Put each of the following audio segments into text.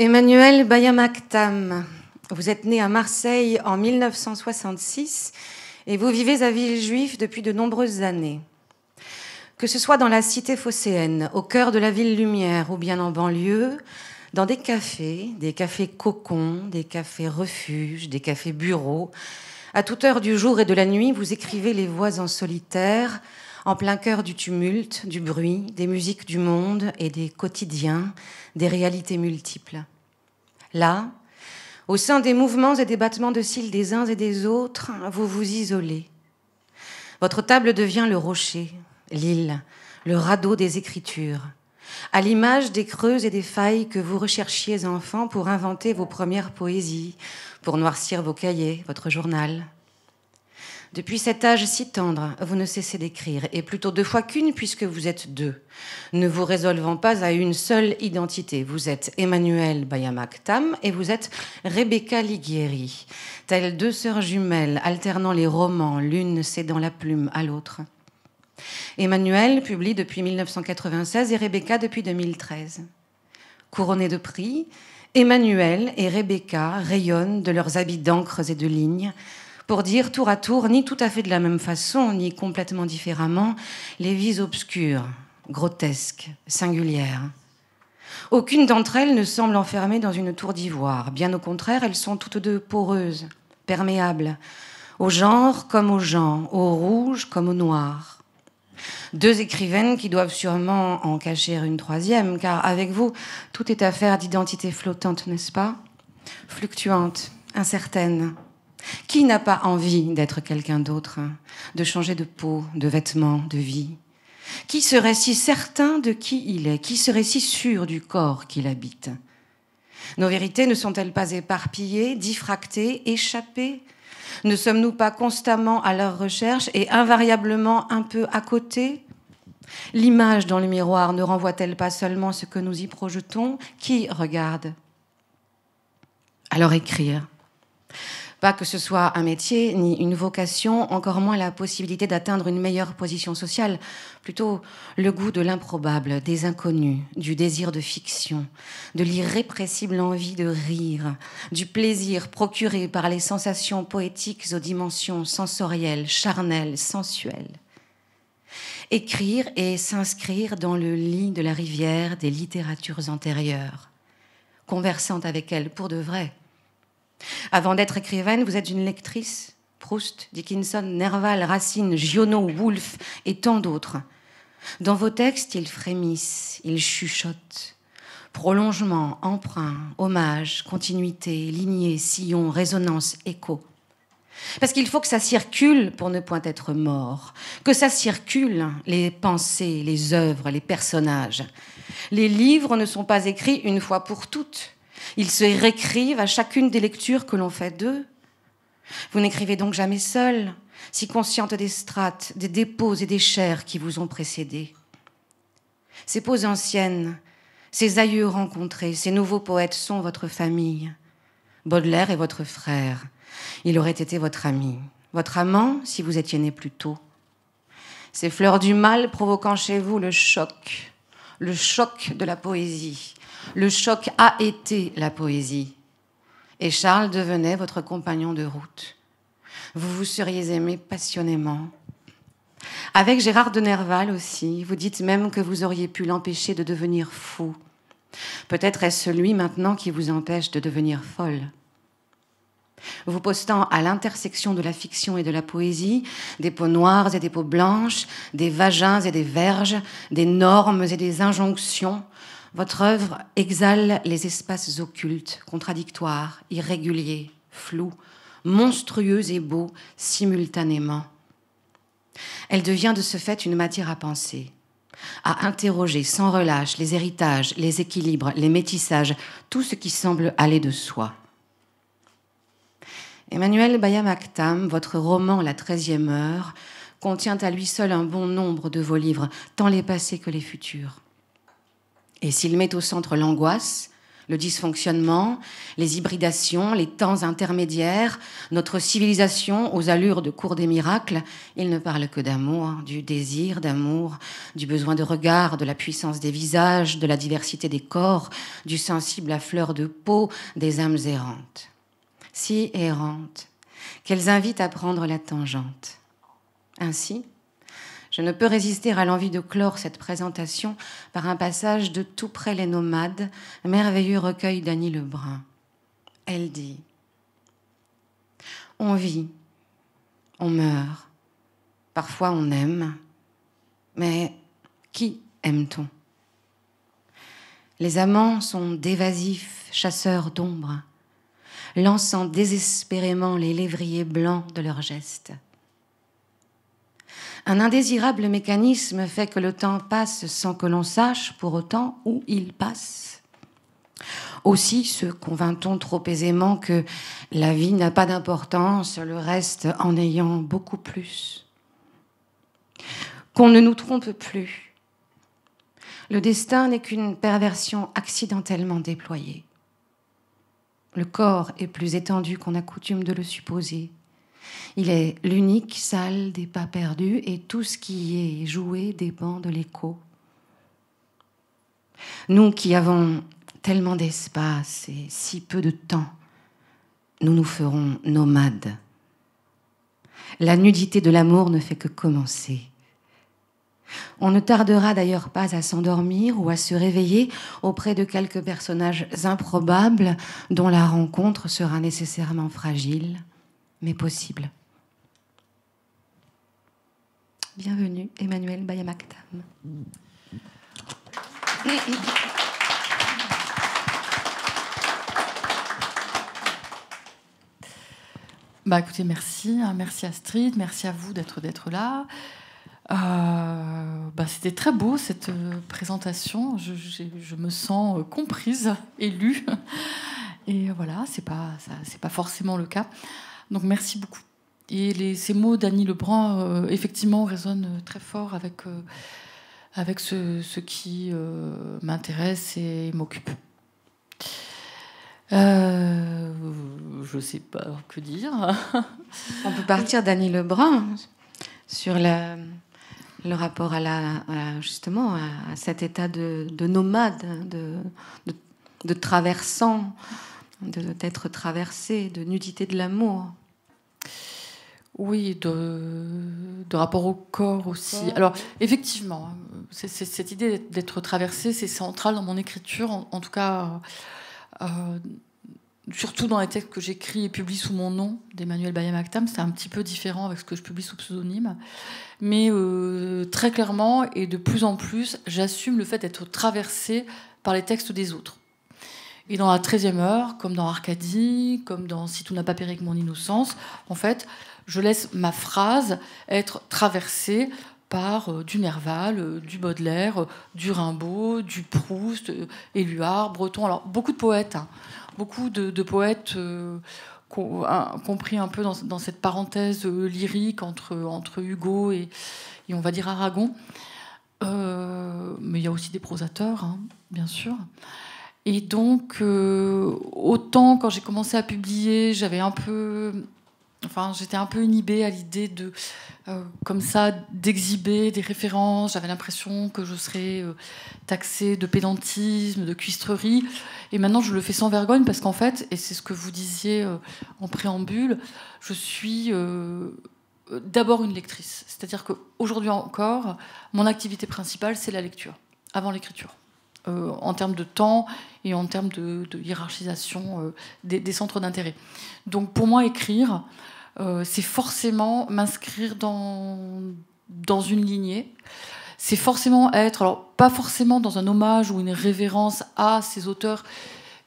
Emmanuel Bayamaktam, vous êtes né à Marseille en 1966 et vous vivez à Villejuif depuis de nombreuses années. Que ce soit dans la cité phocéenne, au cœur de la ville lumière ou bien en banlieue, dans des cafés, des cafés cocons, des cafés refuges, des cafés bureaux, à toute heure du jour et de la nuit, vous écrivez les voix en solitaire, en plein cœur du tumulte, du bruit, des musiques du monde et des quotidiens, des réalités multiples. Là, au sein des mouvements et des battements de cils des uns et des autres, vous vous isolez. Votre table devient le rocher, l'île, le radeau des écritures, à l'image des creux et des failles que vous recherchiez enfant pour inventer vos premières poésies, pour noircir vos cahiers, votre journal. Depuis cet âge si tendre, vous ne cessez d'écrire, et plutôt deux fois qu'une, puisque vous êtes deux, ne vous résolvant pas à une seule identité. Vous êtes Emmanuel Bayamak Tam et vous êtes Rebecca Lighieri, telles deux sœurs jumelles, alternant les romans, l'une cédant la plume à l'autre. Emmanuel publie depuis 1996 et Rebecca depuis 2013. Couronnés de prix, Emmanuel et Rebecca rayonnent de leurs habits d'encres et de lignes pour dire tour à tour, ni tout à fait de la même façon, ni complètement différemment, les vies obscures, grotesques, singulières. Aucune d'entre elles ne semble enfermée dans une tour d'ivoire. Bien au contraire, elles sont toutes deux poreuses, perméables, au genre comme au genre, au rouge comme au noir. Deux écrivaines qui doivent sûrement en cacher une troisième, car avec vous, tout est affaire d'identité flottante, n'est-ce pas? Fluctuante, incertaine, qui n'a pas envie d'être quelqu'un d'autre, de changer de peau, de vêtements, de vie? Qui serait si certain de qui il est? Qui serait si sûr du corps qu'il habite? Nos vérités ne sont-elles pas éparpillées, diffractées, échappées? Ne sommes-nous pas constamment à leur recherche et invariablement un peu à côté? L'image dans le miroir ne renvoie-t-elle pas seulement ce que nous y projetons? Qui regarde? Alors écrire pas que ce soit un métier ni une vocation, encore moins la possibilité d'atteindre une meilleure position sociale, plutôt le goût de l'improbable, des inconnus, du désir de fiction, de l'irrépressible envie de rire, du plaisir procuré par les sensations poétiques aux dimensions sensorielles, charnelles, sensuelles. Écrire et s'inscrire dans le lit de la rivière des littératures antérieures, conversant avec elles pour de vrai avant d'être écrivaine, vous êtes une lectrice. Proust, Dickinson, Nerval, Racine, Giono, Woolf et tant d'autres. Dans vos textes, ils frémissent, ils chuchotent. Prolongement, emprunt, hommage, continuité, lignée, sillon, résonance, écho. Parce qu'il faut que ça circule pour ne point être mort, que ça circule, les pensées, les œuvres, les personnages. Les livres ne sont pas écrits une fois pour toutes. Ils se réécrivent à chacune des lectures que l'on fait d'eux. Vous n'écrivez donc jamais seul, si consciente des strates, des dépôts et des chairs qui vous ont précédé. Ces peaux anciennes, ces aïeux rencontrés, ces nouveaux poètes sont votre famille. Baudelaire est votre frère. Il aurait été votre ami, votre amant si vous étiez né plus tôt. Ces fleurs du mal provoquant chez vous le choc, le choc de la poésie, le choc a été la poésie. Et Charles devenait votre compagnon de route. Vous vous seriez aimé passionnément. Avec Gérard de Nerval aussi, vous dites même que vous auriez pu l'empêcher de devenir fou. Peut-être est-ce celui maintenant qui vous empêche de devenir folle. Vous postant à l'intersection de la fiction et de la poésie, des peaux noires et des peaux blanches, des vagins et des verges, des normes et des injonctions, votre œuvre exhale les espaces occultes, contradictoires, irréguliers, flous, monstrueux et beaux simultanément. Elle devient de ce fait une matière à penser, à interroger sans relâche les héritages, les équilibres, les métissages, tout ce qui semble aller de soi. Emmanuel Bayamaktam, votre roman La treizième heure, contient à lui seul un bon nombre de vos livres, tant les passés que les futurs. Et s'il met au centre l'angoisse, le dysfonctionnement, les hybridations, les temps intermédiaires, notre civilisation aux allures de cours des miracles, il ne parle que d'amour, du désir d'amour, du besoin de regard, de la puissance des visages, de la diversité des corps, du sensible à fleur de peau, des âmes errantes. Si errantes, qu'elles invitent à prendre la tangente. Ainsi, je ne peux résister à l'envie de clore cette présentation par un passage de Tout près les nomades, merveilleux recueil d'Annie Lebrun. Elle dit On vit, on meurt, parfois on aime, mais qui aime-t-on? Les amants sont d'évasifs chasseurs d'ombre, lançant désespérément les lévriers blancs de leurs gestes. Un indésirable mécanisme fait que le temps passe sans que l'on sache pour autant où il passe. Aussi se convainc-on trop aisément que la vie n'a pas d'importance, le reste en ayant beaucoup plus. Qu'on ne nous trompe plus. Le destin n'est qu'une perversion accidentellement déployée. Le corps est plus étendu qu'on a coutume de le supposer. Il est l'unique salle des pas perdus et tout ce qui est joué dépend de l'écho. Nous qui avons tellement d'espace et si peu de temps, nous nous ferons nomades. La nudité de l'amour ne fait que commencer. On ne tardera d'ailleurs pas à s'endormir ou à se réveiller auprès de quelques personnages improbables dont la rencontre sera nécessairement fragile, mais possible. Bienvenue, Emmanuel Bayamaktam. Bah écoutez, merci, hein, merci Astrid, merci à vous d'être d'être là. Euh, bah, c'était très beau cette euh, présentation. Je, je, me sens euh, comprise et lue. Et voilà, c'est pas c'est pas forcément le cas. Donc merci beaucoup. Et les, ces mots d'Annie Lebrun, euh, effectivement, résonnent très fort avec, euh, avec ce, qui euh, m'intéresse et m'occupe. je ne sais pas que dire. On peut partir d'Annie Lebrun sur le rapport à la, justement à, cet état de, de nomade, de, de, de traversant, d'être traversé, de nudité de l'amour. Oui, de, de, rapport au corps aussi. Alors, effectivement, cette idée d'être traversée, c'est central dans mon écriture, en, tout cas, euh, surtout dans les textes que j'écris et publie sous mon nom, d'Emmanuel Bayamaktam. C'est un petit peu différent avec ce que je publie sous pseudonyme. Mais euh, très clairement, et de plus en plus, j'assume le fait d'être traversée par les textes des autres. Et dans la 13e heure, comme dans Arcadie, comme dans Si tout n'a pas péri que mon innocence, en fait, je laisse ma phrase être traversée par euh, du Nerval, euh, du Baudelaire, euh, du Rimbaud, du Proust, Éluard, Breton. Alors beaucoup de poètes, hein. beaucoup de, poètes compris un peu dans, cette parenthèse lyrique entre, entre Hugo et, on va dire Aragon. mais il y a aussi des prosateurs, hein, bien sûr. Et donc, autant quand j'ai commencé à publier, j'avais un peu Enfin, j'étais un peu inhibée à l'idée de, euh, comme ça, d'exhiber des références. J'avais l'impression que je serais euh, taxée de pédantisme, de cuistrerie. Et maintenant, je le fais sans vergogne parce qu'en fait, et c'est ce que vous disiez euh, en préambule, je suis d'abord une lectrice. C'est-à-dire qu'aujourd'hui encore, mon activité principale, c'est la lecture, avant l'écriture. En termes de temps et en termes de, hiérarchisation des, des, centres d'intérêt. Donc pour moi, écrire, euh, c'est forcément m'inscrire dans, dans une lignée. C'est forcément être, alors pas forcément dans un hommage ou une révérence à ces auteurs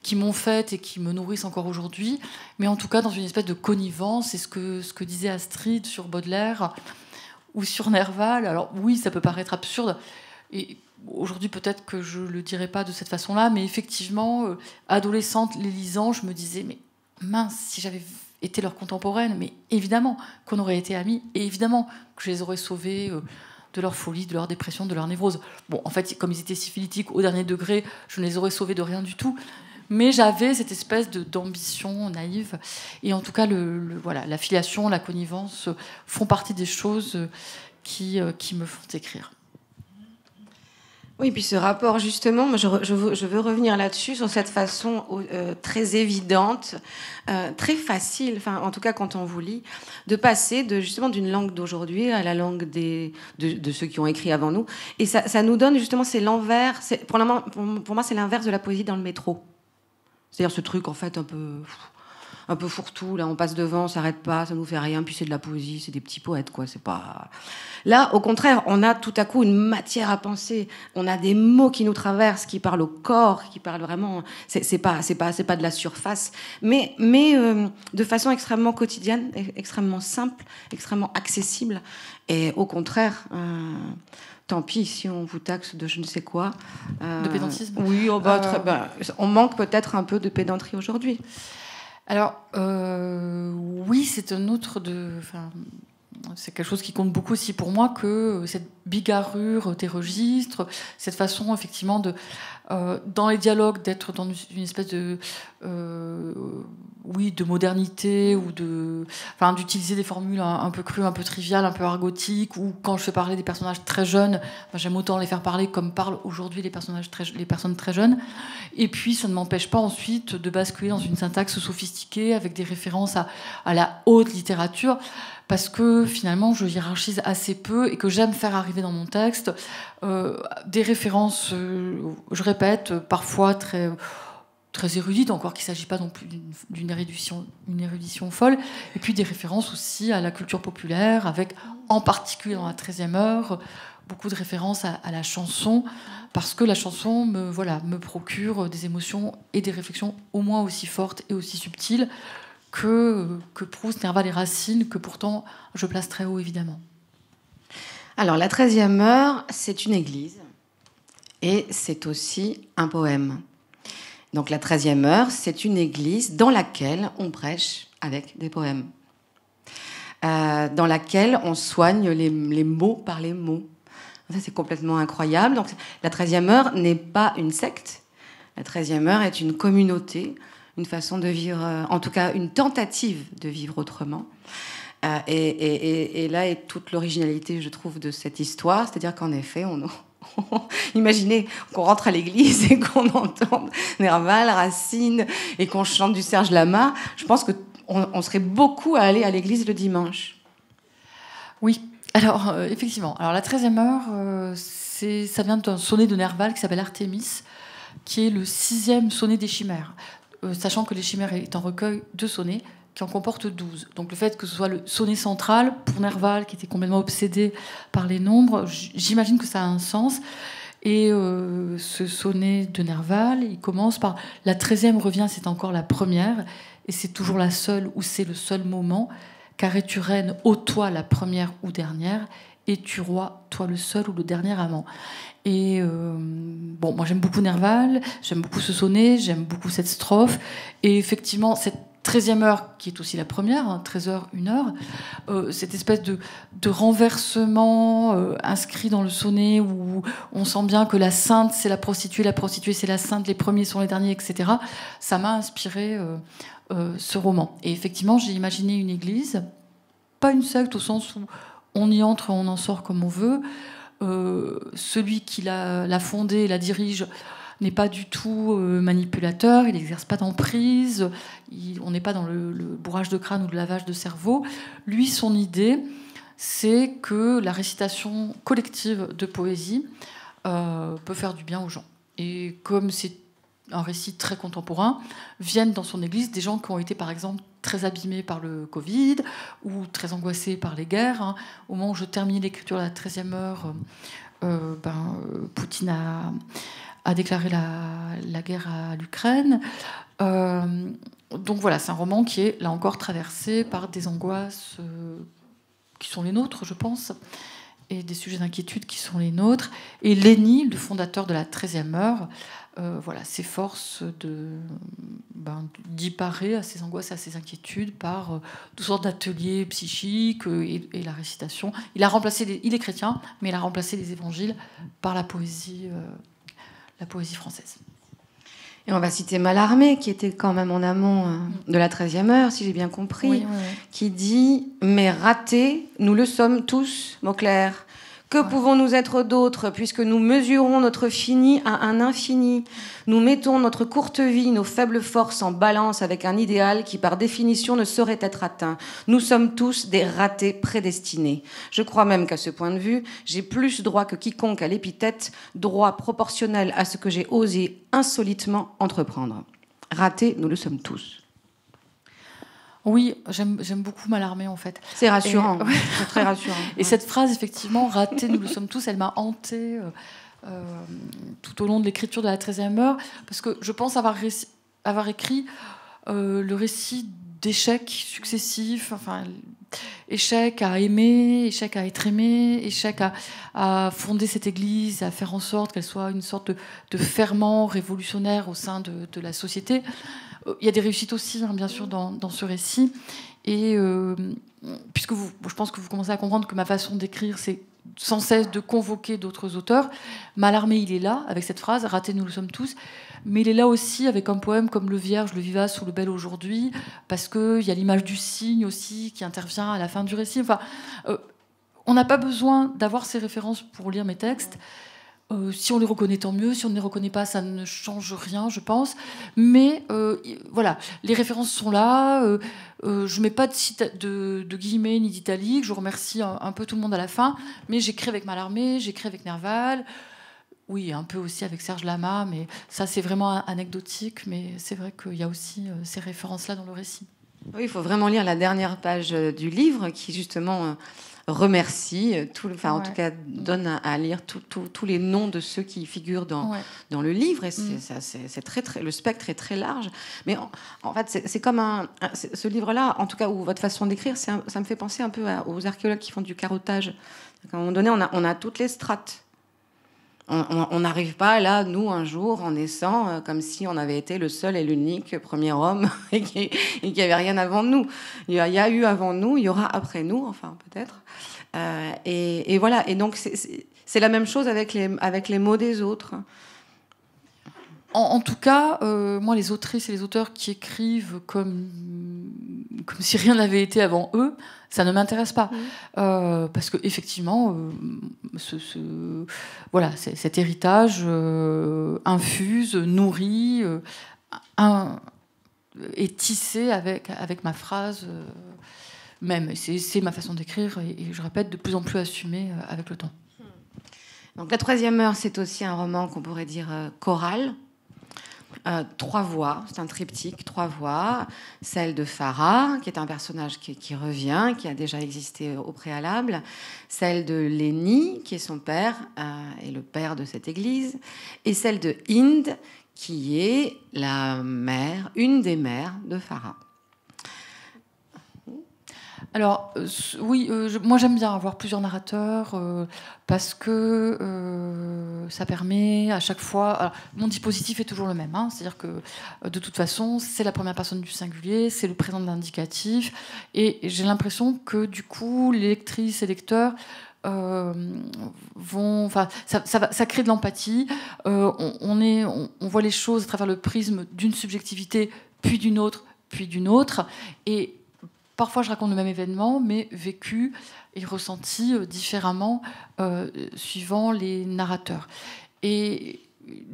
qui m'ont fait et qui me nourrissent encore aujourd'hui, mais en tout cas dans une espèce de connivence. C'est ce que, ce que disait Astrid sur Baudelaire ou sur Nerval. Alors oui, ça peut paraître absurde. Aujourd'hui, peut-être que je le dirais pas de cette façon-là, mais effectivement, euh, adolescente, les lisant, je me disais, mais mince, si j'avais été leur contemporaine, mais évidemment qu'on aurait été amis, et évidemment que je les aurais sauvés euh, de leur folie, de leur dépression, de leur névrose. Bon, en fait, comme ils étaient syphilitiques au dernier degré, je ne les aurais sauvés de rien du tout. Mais j'avais cette espèce d'ambition naïve. Et en tout cas, voilà, l'affiliation, la connivence font partie des choses qui, qui me font écrire. Oui, puis ce rapport, justement, je, veux, revenir là-dessus, sur cette façon euh, très évidente, euh, très facile, enfin, en tout cas quand on vous lit, de passer de, justement d'une langue d'aujourd'hui à la langue des, de, ceux qui ont écrit avant nous. Et ça, ça nous donne justement, c'est l'envers, pour, pour, moi, c'est l'inverse de la poésie dans le métro. C'est-à-dire ce truc, en fait, un peu un peu fourre-tout. Là, on passe devant, on s'arrête pas, ça nous fait rien. Puis c'est de la poésie, c'est des petits poètes, quoi. C'est pas. Là, au contraire, on a tout à coup une matière à penser. On a des mots qui nous traversent, qui parlent au corps, qui parlent vraiment. C'est pas, c'est pas, c'est pas de la surface, mais, mais euh, de façon extrêmement quotidienne, extrêmement simple, extrêmement accessible. Et au contraire. Euh, tant pis si on vous taxe de je ne sais quoi. de pédantisme Oui, oh, bah, on manque peut-être un peu de pédanterie aujourd'hui. Alors, euh, oui, c'est un autre de. c'est quelque chose qui compte beaucoup aussi pour moi que cette bigarrure des registres, cette façon effectivement de, euh, dans les dialogues, d'être dans une espèce de, euh, oui, de modernité ou d'utiliser des formules un, peu crues, un peu triviales, un peu argotiques. Ou quand je fais parler des personnages très jeunes, j'aime autant les faire parler comme parlent aujourd'hui les personnages très, les personnes très jeunes. Et puis, ça ne m'empêche pas ensuite de basculer dans une syntaxe sophistiquée avec des références à la haute littérature parce que finalement je hiérarchise assez peu et que j'aime faire arriver dans mon texte euh, des références, euh, je répète, parfois très très érudite, encore qu'il ne s'agit pas non plus d'une érudition, une érudition folle, et puis des références aussi à la culture populaire, avec en particulier dans la 13e heure, beaucoup de références à, à, la chanson, parce que la chanson me, voilà, me procure des émotions et des réflexions au moins aussi fortes et aussi subtiles que, que Proust, Nerval et Racine, que pourtant je place très haut évidemment. Alors la 13e heure, c'est une église et c'est aussi un poème. Donc la 13e heure, c'est une église dans laquelle on prêche avec des poèmes, euh, dans laquelle on soigne les, les mots par les mots. Ça, c'est complètement incroyable. Donc la 13e heure n'est pas une secte. La 13e heure est une communauté une façon de vivre, euh, en tout cas une tentative de vivre autrement. Euh, et, là est toute l'originalité, je trouve, de cette histoire, c'est-à-dire qu'en effet, on, imaginez qu'on rentre à l'église et qu'on entend Nerval, Racine et qu'on chante du Serge Lama. Je pense qu'on on serait beaucoup à aller à l'église le dimanche. Oui, alors euh, effectivement. Alors la 13e heure, ça vient d'un sonnet de Nerval qui s'appelle Artémis, qui est le sixième sonnet des chimères. Euh, sachant que les chimères est un recueil de sonnets qui en comporte 12. Donc le fait que ce soit le sonnet central pour Nerval, qui était complètement obsédé par les nombres, j'imagine que ça a un sens. Et euh, ce sonnet de Nerval, il commence par la treizième revient, c'est encore la première, et c'est toujours la seule ou c'est le seul moment, car es-tu reine, ô toi la première ou dernière, et tu roi, toi le seul ou le dernier amant. Et euh, bon, moi j'aime beaucoup Nerval, j'aime beaucoup ce sonnet, j'aime beaucoup cette strophe. Et effectivement, cette 13e heure, qui est aussi la première, 13 h 1 heure, euh, cette espèce de, de renversement euh, inscrit dans le sonnet où on sent bien que la sainte c'est la prostituée, la prostituée c'est la sainte, les premiers sont les derniers, etc. Ça m'a inspiré ce roman. Et effectivement, j'ai imaginé une église, pas une secte au sens où on y entre, on en sort comme on veut. Euh, celui qui l'a fondée, la dirige, n'est pas du tout euh, manipulateur, il n'exerce pas d'emprise, on n'est pas dans le, bourrage de crâne ou le lavage de cerveau. Lui, son idée, c'est que la récitation collective de poésie euh, peut faire du bien aux gens. Et comme c'est un récit très contemporain, viennent dans son église des gens qui ont été, par exemple, très abîmés par le Covid ou très angoissés par les guerres. Hein. Au moment où je termine l'écriture à la 13e heure, euh, ben, euh, Poutine a, a, déclaré la, guerre à l'Ukraine. Euh, donc voilà, c'est un roman qui est, là encore, traversé par des angoisses qui sont les nôtres, je pense, et des sujets d'inquiétude qui sont les nôtres. Et Léni, le fondateur de la 13e heure, euh, voilà, s'efforce de ben, d'y parer à ses angoisses, à ses inquiétudes par euh, toutes sortes d'ateliers psychiques euh, et, la récitation. Il a remplacé, il est chrétien, mais il a remplacé les évangiles par la poésie, la poésie française. Et on va citer Mallarmé, qui était quand même en amont euh, de la 13e heure, si j'ai bien compris, qui dit Mais ratés, nous le sommes tous, Mauclair. Que pouvons-nous être d'autres puisque nous mesurons notre fini à un infini? Nous mettons notre courte vie, nos faibles forces en balance avec un idéal qui par définition ne saurait être atteint. Nous sommes tous des ratés prédestinés. Je crois même qu'à ce point de vue, j'ai plus droit que quiconque à l'épithète, droit proportionnel à ce que j'ai osé insolitement entreprendre. Ratés, nous le sommes tous. Oui, j'aime beaucoup Malarmé en fait. C'est rassurant, c'est très rassurant. Et cette phrase, effectivement, ratée, nous le sommes tous, elle m'a hantée euh, euh, tout au long de l'écriture de la 13e heure, parce que je pense avoir, avoir écrit euh, le récit d'échecs successifs, enfin, échec à aimer, échec à être aimé, échec à, fonder cette église, à faire en sorte qu'elle soit une sorte de, ferment révolutionnaire au sein de, de la société. Il y a des réussites aussi, hein, bien sûr, dans, ce récit. Et euh, puisque vous, je pense que vous commencez à comprendre que ma façon d'écrire, c'est sans cesse de convoquer d'autres auteurs. Malarmé, il est là, avec cette phrase, raté, nous le sommes tous. Mais il est là aussi avec un poème comme Le Vierge, le Vivace ou Le Bel aujourd'hui, parce qu'il y a l'image du cygne aussi qui intervient à la fin du récit. Enfin, euh, on n'a pas besoin d'avoir ces références pour lire mes textes. Euh, si on les reconnaît, tant mieux. Si on ne les reconnaît pas, ça ne change rien, je pense. Mais euh, voilà, les références sont là. Euh, je ne mets pas de, guillemets ni d'italique. Je remercie un, peu tout le monde à la fin. Mais j'écris avec Mallarmé, j'écris avec Nerval. Oui, un peu aussi avec Serge Lama, mais ça c'est vraiment anecdotique. Mais c'est vrai qu'il y a aussi ces références-là dans le récit. Oui, il faut vraiment lire la dernière page du livre qui justement remercie, euh, tout, enfin, en tout cas, donne à, lire tous les noms de ceux qui figurent dans, dans le livre. Et mm. c'est très, très, le spectre est très large. Mais en, fait, c'est comme un. Ce livre-là, en tout cas, ou votre façon d'écrire, ça me fait penser un peu aux archéologues qui font du carottage. À un moment donné, on a, on a toutes les strates. On n'arrive pas là, nous, un jour, en naissant, euh, comme si on avait été le seul et l'unique premier homme et qu'il n'y avait rien avant nous. Il y, a, eu avant nous, il y aura après nous, enfin peut-être. Euh, et, voilà, et donc c'est la même chose avec les, avec les mots des autres. En, tout cas, euh, moi, les autrices et les auteurs qui écrivent comme, comme si rien n'avait été avant eux, ça ne m'intéresse pas. Euh, parce que effectivement, euh, ce, voilà, cet héritage infuse, nourrit, un, est tissé avec, avec ma phrase même. C'est ma façon d'écrire et, et, je répète, de plus en plus assumée avec le temps. Donc la troisième heure, c'est aussi un roman qu'on pourrait dire choral. Euh, trois voix, c'est un triptyque, trois voix. Celle de Farah, qui est un personnage qui, revient, qui a déjà existé au préalable. Celle de Léni, qui est son père euh, et le père de cette église. Et celle de Inde, qui est la mère, une des mères de Farah. Alors, euh, oui, euh, moi j'aime bien avoir plusieurs narrateurs euh, parce que ça permet à chaque fois. mon dispositif est toujours le même, hein, c'est-à-dire que de toute façon, c'est la première personne du singulier, c'est le présent de l'indicatif, et j'ai l'impression que du coup, les lectrices et lecteurs vont, enfin, ça, crée de l'empathie. on, on, voit les choses à travers le prisme d'une subjectivité, puis d'une autre, puis d'une autre, et Parfois, je raconte le même événement, mais vécu et ressenti euh, différemment euh, suivant les narrateurs. Et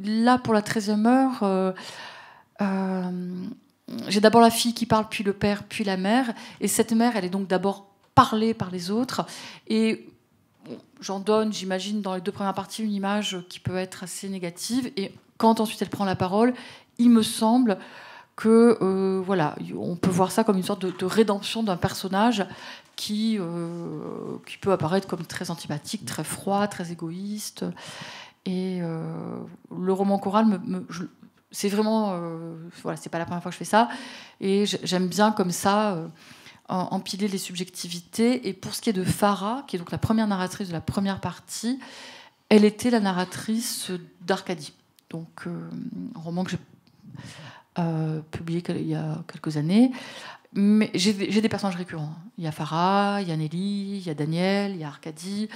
là, pour la 13e heure, euh, j'ai d'abord la fille qui parle, puis le père, puis la mère. Et cette mère, elle est donc d'abord parlée par les autres. Et j'en donne, j'imagine, dans les deux premières parties, une image qui peut être assez négative. Et quand ensuite elle prend la parole, il me semble que euh, voilà, on peut voir ça comme une sorte de, rédemption d'un personnage qui, euh, qui peut apparaître comme très antipathique, très froid, très égoïste. Et euh, le roman choral, c'est vraiment, voilà, c'est pas la première fois que je fais ça, et j'aime bien comme ça empiler les subjectivités. Et pour ce qui est de Farah, qui est donc la première narratrice de la première partie, elle était la narratrice d'Arcadie, donc un roman que j'ai publié il y a quelques années. Mais j'ai des personnages récurrents. Il y a Farah, il y a Nelly, il y a Daniel, il y a Arcadie.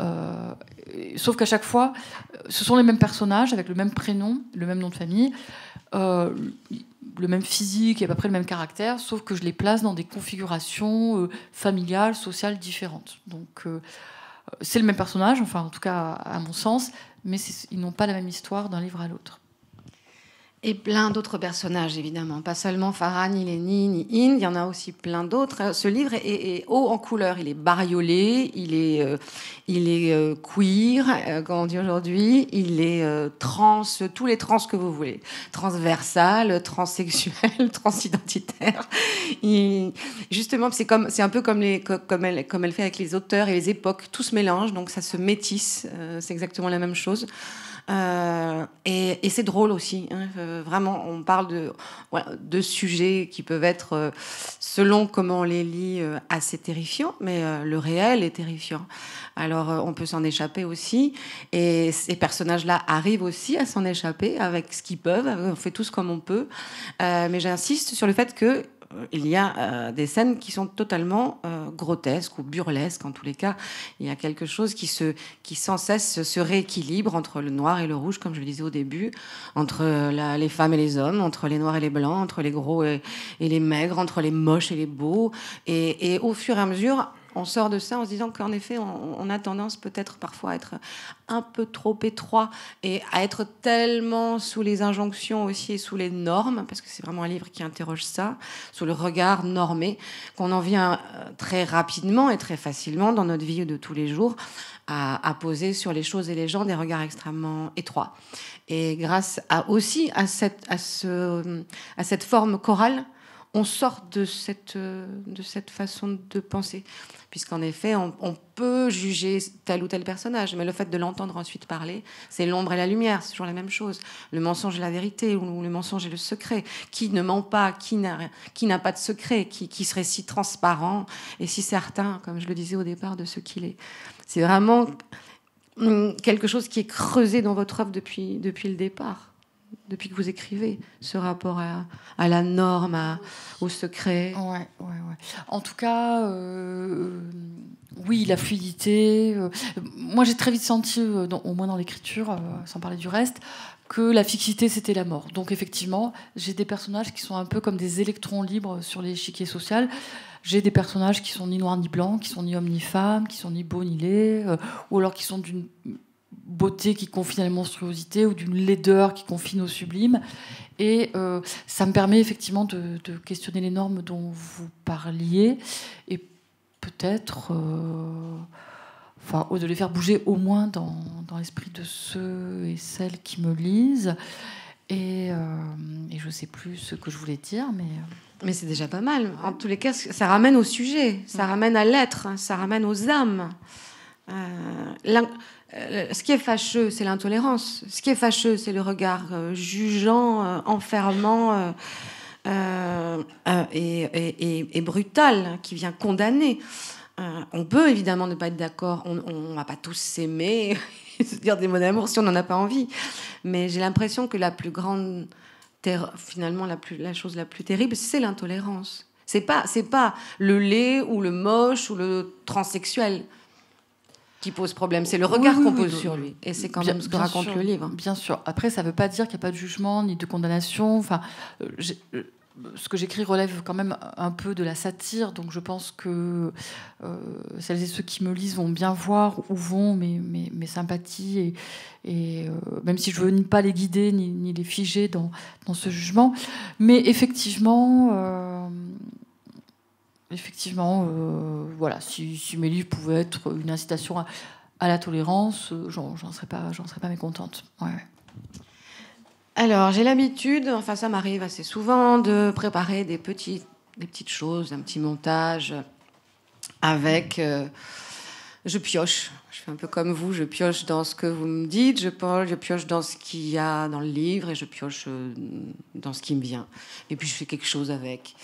Euh, sauf qu'à chaque fois, ce sont les mêmes personnages avec le même prénom, le même nom de famille, euh, le même physique et à peu près le même caractère, sauf que je les place dans des configurations euh, familiales, sociales différentes. Donc c'est le même personnage, enfin en tout cas à mon sens, mais ils n'ont pas la même histoire d'un livre à l'autre. Et plein d'autres personnages, évidemment. Pas seulement Farah, ni Léni, ni In, il y en a aussi plein d'autres. Ce livre est, haut en couleur. Il est bariolé, il est, euh, il est euh, queer, euh, comme on dit aujourd'hui. Il est trans, tous les trans que vous voulez. Transversal, transsexuel, transidentitaire. justement, c'est comme, c'est un peu comme, les, comme, elle, comme elle fait avec les auteurs et les époques. Tout se mélange, donc ça se métisse. c'est exactement la même chose. Euh, et, c'est drôle aussi. Hein. Euh, vraiment, on parle de, de sujets qui peuvent être, euh, selon comment on les lit, assez terrifiants, mais le réel est terrifiant. Alors, on peut s'en échapper aussi. Et ces personnages-là arrivent aussi à s'en échapper avec ce qu'ils peuvent. On fait tous comme on peut. mais j'insiste sur le fait que il y a euh, des scènes qui sont totalement euh, grotesques ou burlesques. En tous les cas, il y a quelque chose qui, se, qui sans cesse se rééquilibre entre le noir et le rouge, comme je le disais au début, entre les femmes et les hommes, entre les noirs et les blancs, entre les gros et, les maigres, entre les moches et les beaux. et au fur et à mesure, on sort de ça en se disant qu'en effet, on, a tendance peut-être parfois à être un peu trop étroit et à être tellement sous les injonctions aussi et sous les normes, parce que c'est vraiment un livre qui interroge ça, sous le regard normé, qu'on en vient euh, très rapidement et très facilement dans notre vie de tous les jours à, poser sur les choses et les gens des regards extrêmement étroits. Et grâce aussi à cette forme chorale, on sort de cette, de cette façon de penser. Puisqu'en effet, on, peut juger tel ou tel personnage, mais le fait de l'entendre ensuite parler, c'est l'ombre et la lumière, c'est toujours la même chose. Le mensonge et la vérité, ou le mensonge et le secret. Qui ne ment pas, qui n'a, qui n'a pas de secret, qui, qui serait si transparent et si certain, comme je le disais au départ, de ce qu'il est. C'est vraiment hum, quelque chose qui est creusé dans votre œuvre depuis, depuis le départ depuis que vous écrivez, ce rapport à, la norme, au secret. Ouais, ouais, ouais. En tout cas, euh, oui, la fluidité. Euh, moi, j'ai très vite senti, euh, au moins dans l'écriture, sans parler du reste, que la fixité, c'était la mort. Donc, effectivement, j'ai des personnages qui sont un peu comme des électrons libres sur l'échiquier social. J'ai des personnages qui sont ni noirs ni blancs, qui sont ni hommes ni femmes, qui sont ni beaux ni laids, ou alors qui sont d'une beauté qui confine à la monstruosité ou d'une laideur qui confine au sublime. Et euh, ça me permet effectivement de, questionner les normes dont vous parliez et peut-être euh, enfin, de les faire bouger au moins dans, l'esprit de ceux et celles qui me lisent. Et, euh, et je ne sais plus ce que je voulais dire, mais... Mais c'est déjà pas mal. En tous les cas, ça ramène au sujet, ça ramène à l'être, ça ramène aux âmes. Euh, ce qui est fâcheux, c'est l'intolérance. Ce qui est fâcheux, c'est le regard euh, jugeant, euh, enfermant et, brutal qui vient condamner. on peut évidemment ne pas être d'accord, on ne va pas tous s'aimer, se dire des mots d'amour si on n'en a pas envie. Mais j'ai l'impression que la plus grande, finalement, la, plus, la chose la plus terrible, c'est l'intolérance. C'est pas, c'est pas le lait ou le moche ou le transsexuel qui pose problème, c'est le regard qu'on pose sur lui. Et c'est quand même ce que raconte le livre. Bien sûr. Après, ça ne veut pas dire qu'il n'y a pas de jugement ni de condamnation. Enfin, euh, euh, ce que j'écris relève quand même un peu de la satire, donc je pense que euh, celles et ceux qui me lisent vont bien voir où vont mes, mes, sympathies, et, même si je veux ni pas les guider ni, ni les figer dans, dans, ce jugement. Mais effectivement, effectivement, euh, voilà, si, mes livres pouvaient être une incitation à, la tolérance, euh, j'en serais pas, mécontente. Alors, j'ai l'habitude, enfin ça m'arrive assez souvent, de préparer des petites choses, un petit montage avec... Euh, je pioche. Je fais un peu comme vous, je pioche dans ce que vous me dites, je, je pioche dans ce qu'il y a dans le livre et je pioche euh, dans ce qui me vient. Et puis je fais quelque chose avec.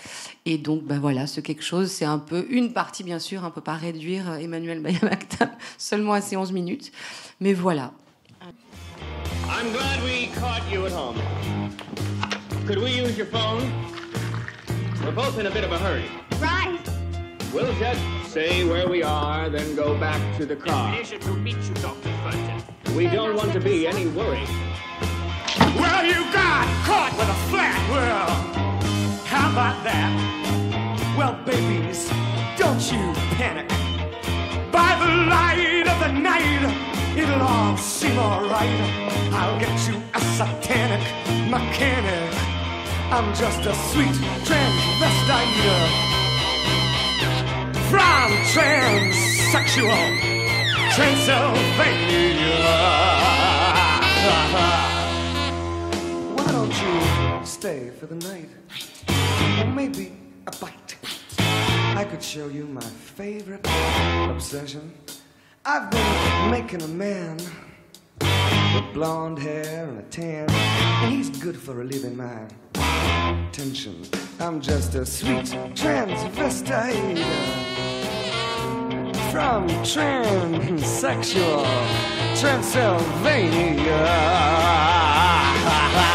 Et donc, ben voilà, ce quelque chose, c'est un peu une partie, bien sûr, on ne peut pas réduire Emmanuel Bayamakta seulement à ces 11 minutes. Mais voilà. I'm glad we caught you at home. could we use your phone? We're both in a bit of a hurry. Right. We'll just say where we are, then go back to the car. Pleasure to meet you, Dr. Fulton. We don't want to be any worry. Well, you got caught with a flat. Well, how about that? Well, babies, don't you panic. By the light of the night, it'll all seem alright. I'll get you a satanic mechanic. I'm just a sweet transvestite from transsexual Transylvania. Why don't you stay for the night? Or maybe a bite. I could show you my favorite obsession. I've been making a man with blonde hair and a tan, and he's good for a living, my attention. I'm just a sweet transvestite from transsexual Transylvania.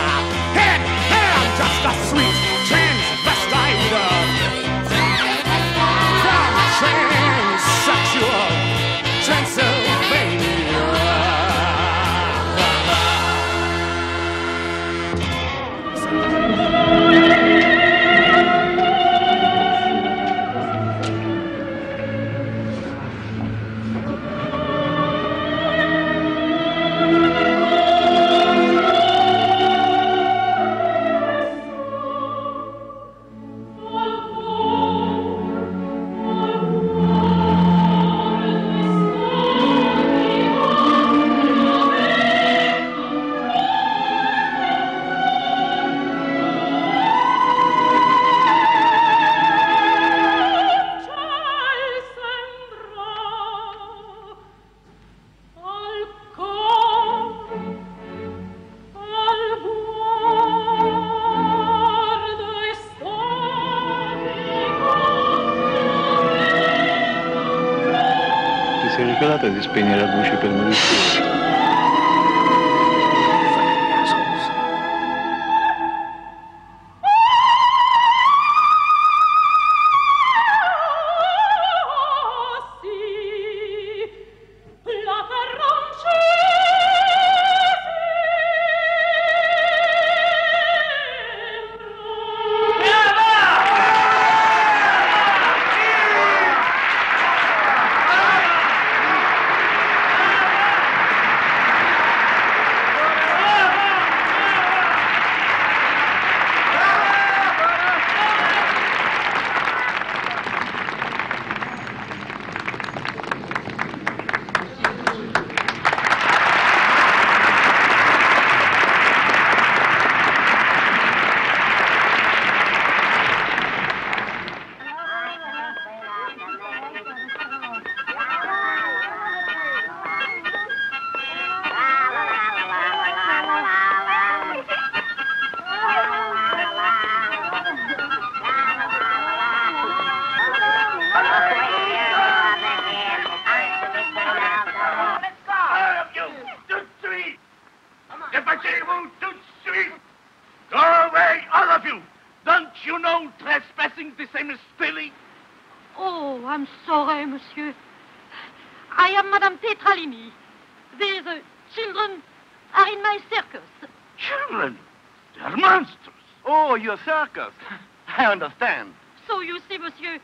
So you see, monsieur,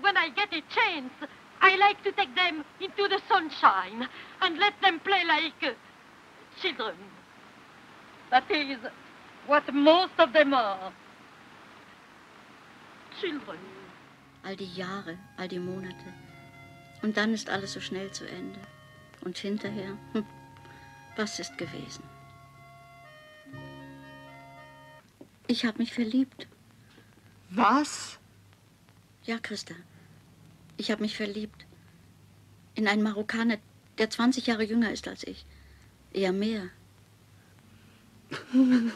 when I get a chance, I like to take them into the sunshine and let them play like uh, children. That is what most of them are. Children. All die Jahre, all die Monate. Und dann ist alles so schnell zu Ende. Und hinterher, hm, was ist gewesen? Ich habe mich verliebt. Was? Ja, Christa. Ich habe mich verliebt. In einen Marokkaner, der 20 Jahre jünger ist als ich. Eher mehr.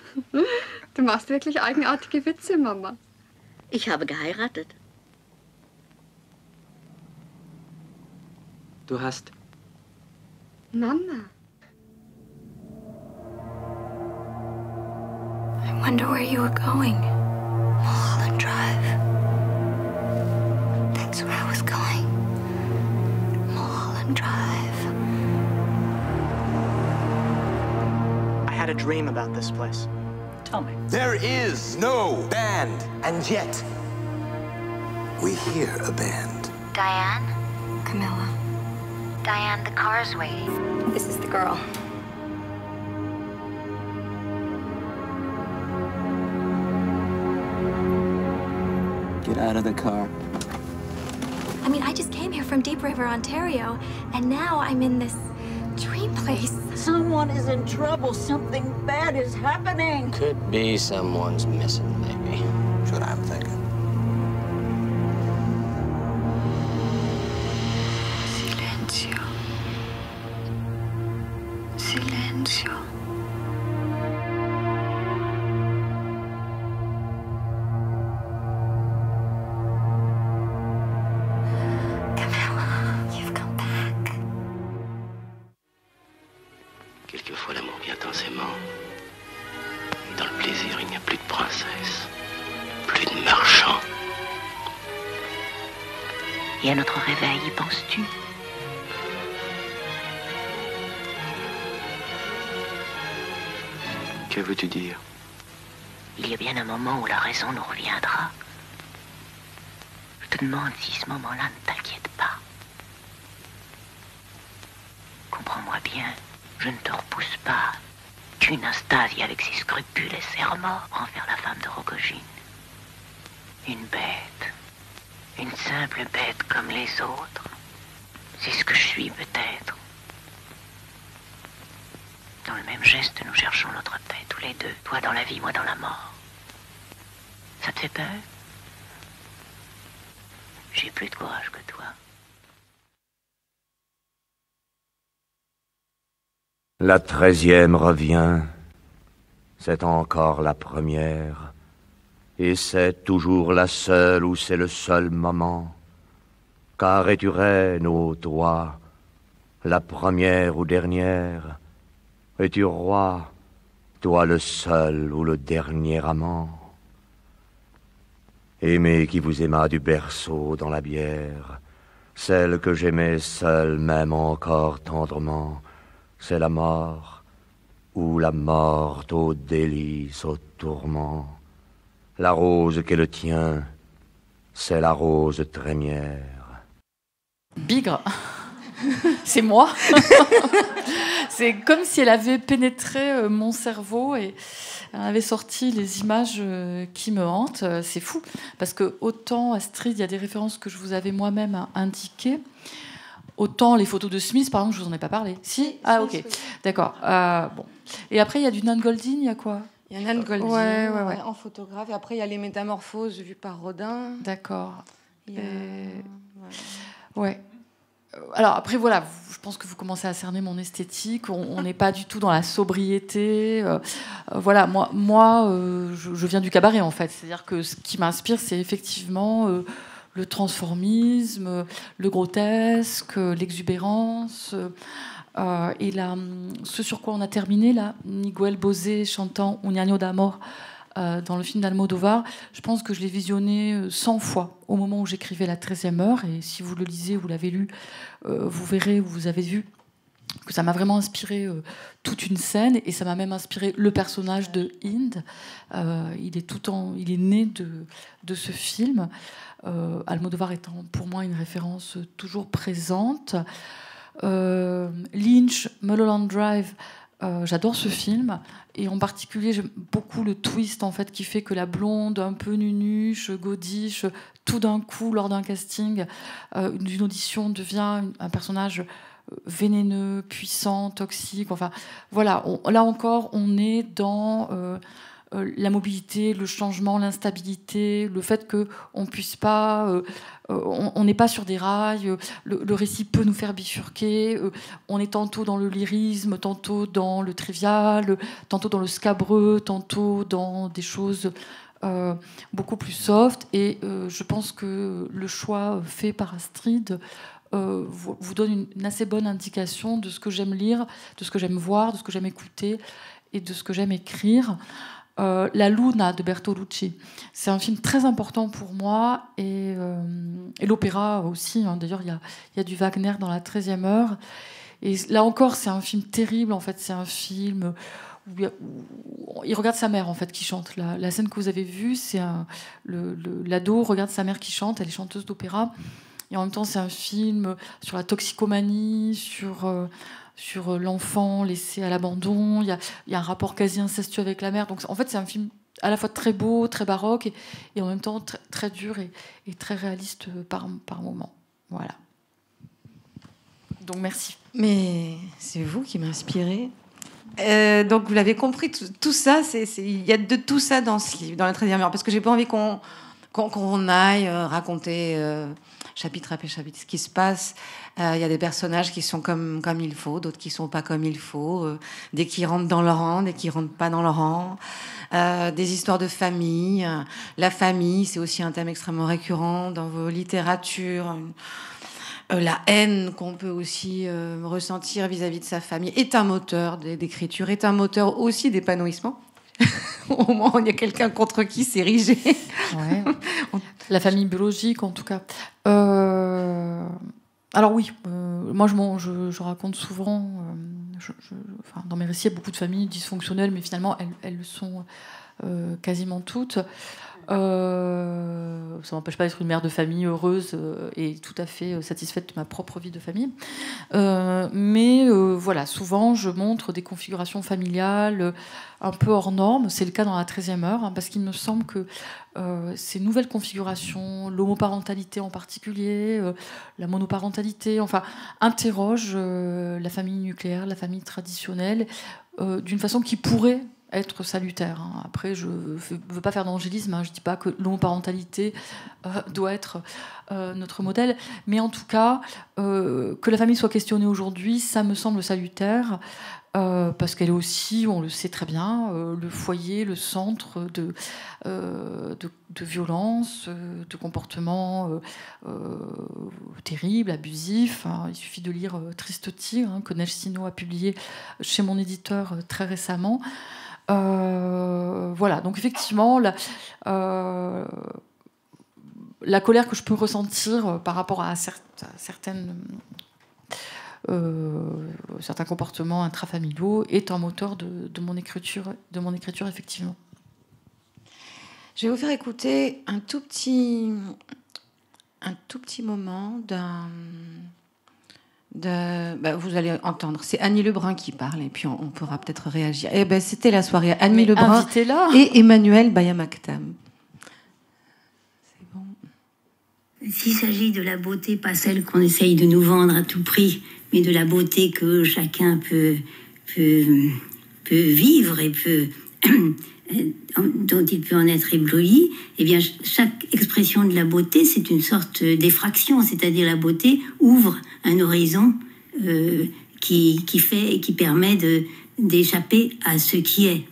Du machst wirklich eigenartige Witze, Mama. Ich habe geheiratet. Du hast. Mama. I wonder where you were going. Mulholland Drive. That's where I was going. Mulholland Drive. I had a dream about this place. Tell me. There is no band, and yet we hear a band. Diane? Camilla. Diane, the car's waiting. This is the girl. Get out of the car. I mean, I just came here from Deep River, Ontario, and now I'm in this dream place. Someone is in trouble. Something bad is happening. Could be someone's missing, princesse, plus de marchand. Et à notre réveil, y penses-tu? Que veux-tu dire? Il y a bien un moment où la raison nous reviendra. Je te demande si ce moment-là ne t'inquiète pas. Comprends-moi bien, je ne te repousse pas. Une Anastasie avec ses scrupules et serments envers la femme de Rogojin. Une bête. Une simple bête comme les autres. C'est ce que je suis peut-être. Dans le même geste, nous cherchons notre paix, tous les deux. Toi dans la vie, moi dans la mort. Ça te fait peur? J'ai plus de courage que toi. La treizième revient, c'est encore la première, et c'est toujours la seule où c'est le seul moment. Car es-tu reine, ô toi, la première ou dernière. Es-tu roi, toi le seul ou le dernier amant. Aimé qui vous aima du berceau dans la bière, celle que j'aimais seule même encore tendrement, c'est la mort, ou la morte aux délices, aux tourments. La rose qu'est le tien, c'est la rose trémière. Bigre, c'est moi. c'est comme si elle avait pénétré euh, mon cerveau et avait sorti les images euh, qui me hantent. Euh, C'est fou, parce que autant Astrid, il y a des références que je vous avais moi-même indiquées. Autant les photos de Smith, par exemple, je vous en ai pas parlé. Si Ah, ok. D'accord. Euh, bon. Et après, il y a du Nan Goldin, il y a quoi? Il y a Nan Goldin Ouais, ouais, ouais. en photographe. Et après, il y a les métamorphoses vues par Rodin. D'accord. A-. Ouais. Euh, Alors après voilà, je pense que vous commencez à cerner mon esthétique. On n'est pas du tout dans la sobriété. euh, euh, voilà, moi, moi, euh, je, je viens du cabaret en fait. C'est-à-dire que ce qui m'inspire, c'est effectivement euh, le transformisme, euh, le grotesque, euh, l'exubérance. euh, euh, et là, ce sur quoi on a terminé là, Miguel Bosé chantant Un año d'amor euh, dans le film d'Almodovar, je pense que je l'ai visionné euh, 100 fois au moment où j'écrivais La 13e heure. Et si vous le lisez, vous l'avez lu, euh, vous verrez, vous avez vu que ça m'a vraiment inspiré euh, toute une scène et ça m'a même inspiré le personnage de Hind. Euh, il est tout en, il est né de, de ce film. Euh, Almodovar étant pour moi une référence toujours présente. Euh, Lynch, Mulholland Drive, euh, j'adore ce film et en particulier j'aime beaucoup le twist en fait qui fait que la blonde un peu nunuche, godiche, tout d'un coup lors d'un casting d'une audition devient un personnage vénéneux, puissant, toxique. Enfin voilà, là encore on est dans euh, la mobilité, le changement, l'instabilité, le fait que on puisse pas, euh, euh, on n'est pas sur des rails, le, récit peut nous faire bifurquer. on est tantôt dans le lyrisme, tantôt dans le trivial, tantôt dans le scabreux, tantôt dans des choses beaucoup plus soft. Et je pense que le choix fait par Astrid vous, donne une assez bonne indication de ce que j'aime lire, de ce que j'aime voir, de ce que j'aime écouter et de ce que j'aime écrire. Euh, La Luna de Bertolucci. C'est un film très important pour moi et, euh, l'opéra aussi. hein. D'ailleurs, il y a, du Wagner dans la 13e heure. Et là encore, c'est un film terrible. En fait, c'est un film où il, regarde sa mère en fait qui chante. La, scène que vous avez vue, c'est l'ado regarde sa mère qui chante. Elle est chanteuse d'opéra. Et en même temps, c'est un film sur la toxicomanie, sur euh, sur euh, l'enfant laissé à l'abandon. Il y a, il y a un rapport quasi incestueux avec la mère. Donc en fait, c'est un film à la fois très beau, très baroque, et, et en même temps très, très dur et, très réaliste euh, par, par moment. Voilà. Donc merci. Mais c'est vous qui m'inspirez. Euh, donc vous l'avez compris, tout, tout ça, il y a de tout ça dans ce livre, dans la 13e heure, parce que j'ai pas envie qu'on, qu'on, qu'on aille raconter chapitre après chapitre ce qui se passe. Euh, Il y a des personnages qui sont comme, comme il faut, d'autres qui sont pas comme il faut, euh, des qui rentrent dans leur rang, des qui rentrent pas dans leur rang. Euh, des histoires de famille. euh, la famille, c'est aussi un thème extrêmement récurrent dans vos littératures. Euh, la haine qu'on peut aussi ressentir vis-à-vis de sa famille est un moteur d'écriture, est un moteur aussi d'épanouissement. Au moins, il y a quelqu'un contre qui s'ériger. Ouais. La famille biologique, en tout cas. Euh, Alors oui, euh, moi je, m'en- je, je raconte souvent, euh, je- je- enfin, dans mes récits, il y a beaucoup de familles dysfonctionnelles, mais finalement elles, elles le sont euh, quasiment toutes. Euh, ça m'empêche pas d'être une mère de famille heureuse euh, et tout à fait euh, satisfaite de ma propre vie de famille. Euh, mais voilà, souvent je montre des configurations familiales un peu hors normes. C'est le cas dans la 13e heure, hein, parce qu'il me semble que ces nouvelles configurations, l'homoparentalité en particulier, la monoparentalité, enfin, interrogent la famille nucléaire, la famille traditionnelle, d'une façon qui pourrait être salutaire. hein. Après, je ne veux pas faire d'angélisme, hein. je ne dis pas que l'homoparentalité euh, doit être euh, notre modèle, mais en tout cas, euh, que la famille soit questionnée aujourd'hui, ça me semble salutaire. parce qu'elle est aussi, on le sait très bien, le foyer, le centre de, de, de violences, de comportements terribles, abusifs. hein. Il suffit de lire Triste Tigre, que Neige Sino a publié chez mon éditeur très récemment. Euh, voilà, donc effectivement, la, euh, la colère que je peux ressentir euh, par rapport à, cer- à certaines, certains comportements intrafamiliaux est un moteur de, de mon écriture, de mon écriture effectivement. Je vais vous faire écouter un tout petit, un tout petit moment d'un. De- bah, vous allez entendre, c'est Annie Lebrun qui parle et puis on, on pourra peut-être réagir. Eh ben, c'était la soirée Annie Mais Lebrun et Emmanuel Bayamaktam. S'il s'agit de la beauté, pas celle qu'on essaye de nous vendre à tout prix, mais de la beauté que chacun peut, peut, peut vivre et peut, dont il peut en être ébloui, eh bien, chaque expression de la beauté, c'est une sorte d'effraction, c'est-à-dire la beauté ouvre un horizon euh, qui, qui fait, qui permet d'échapper à ce qui est.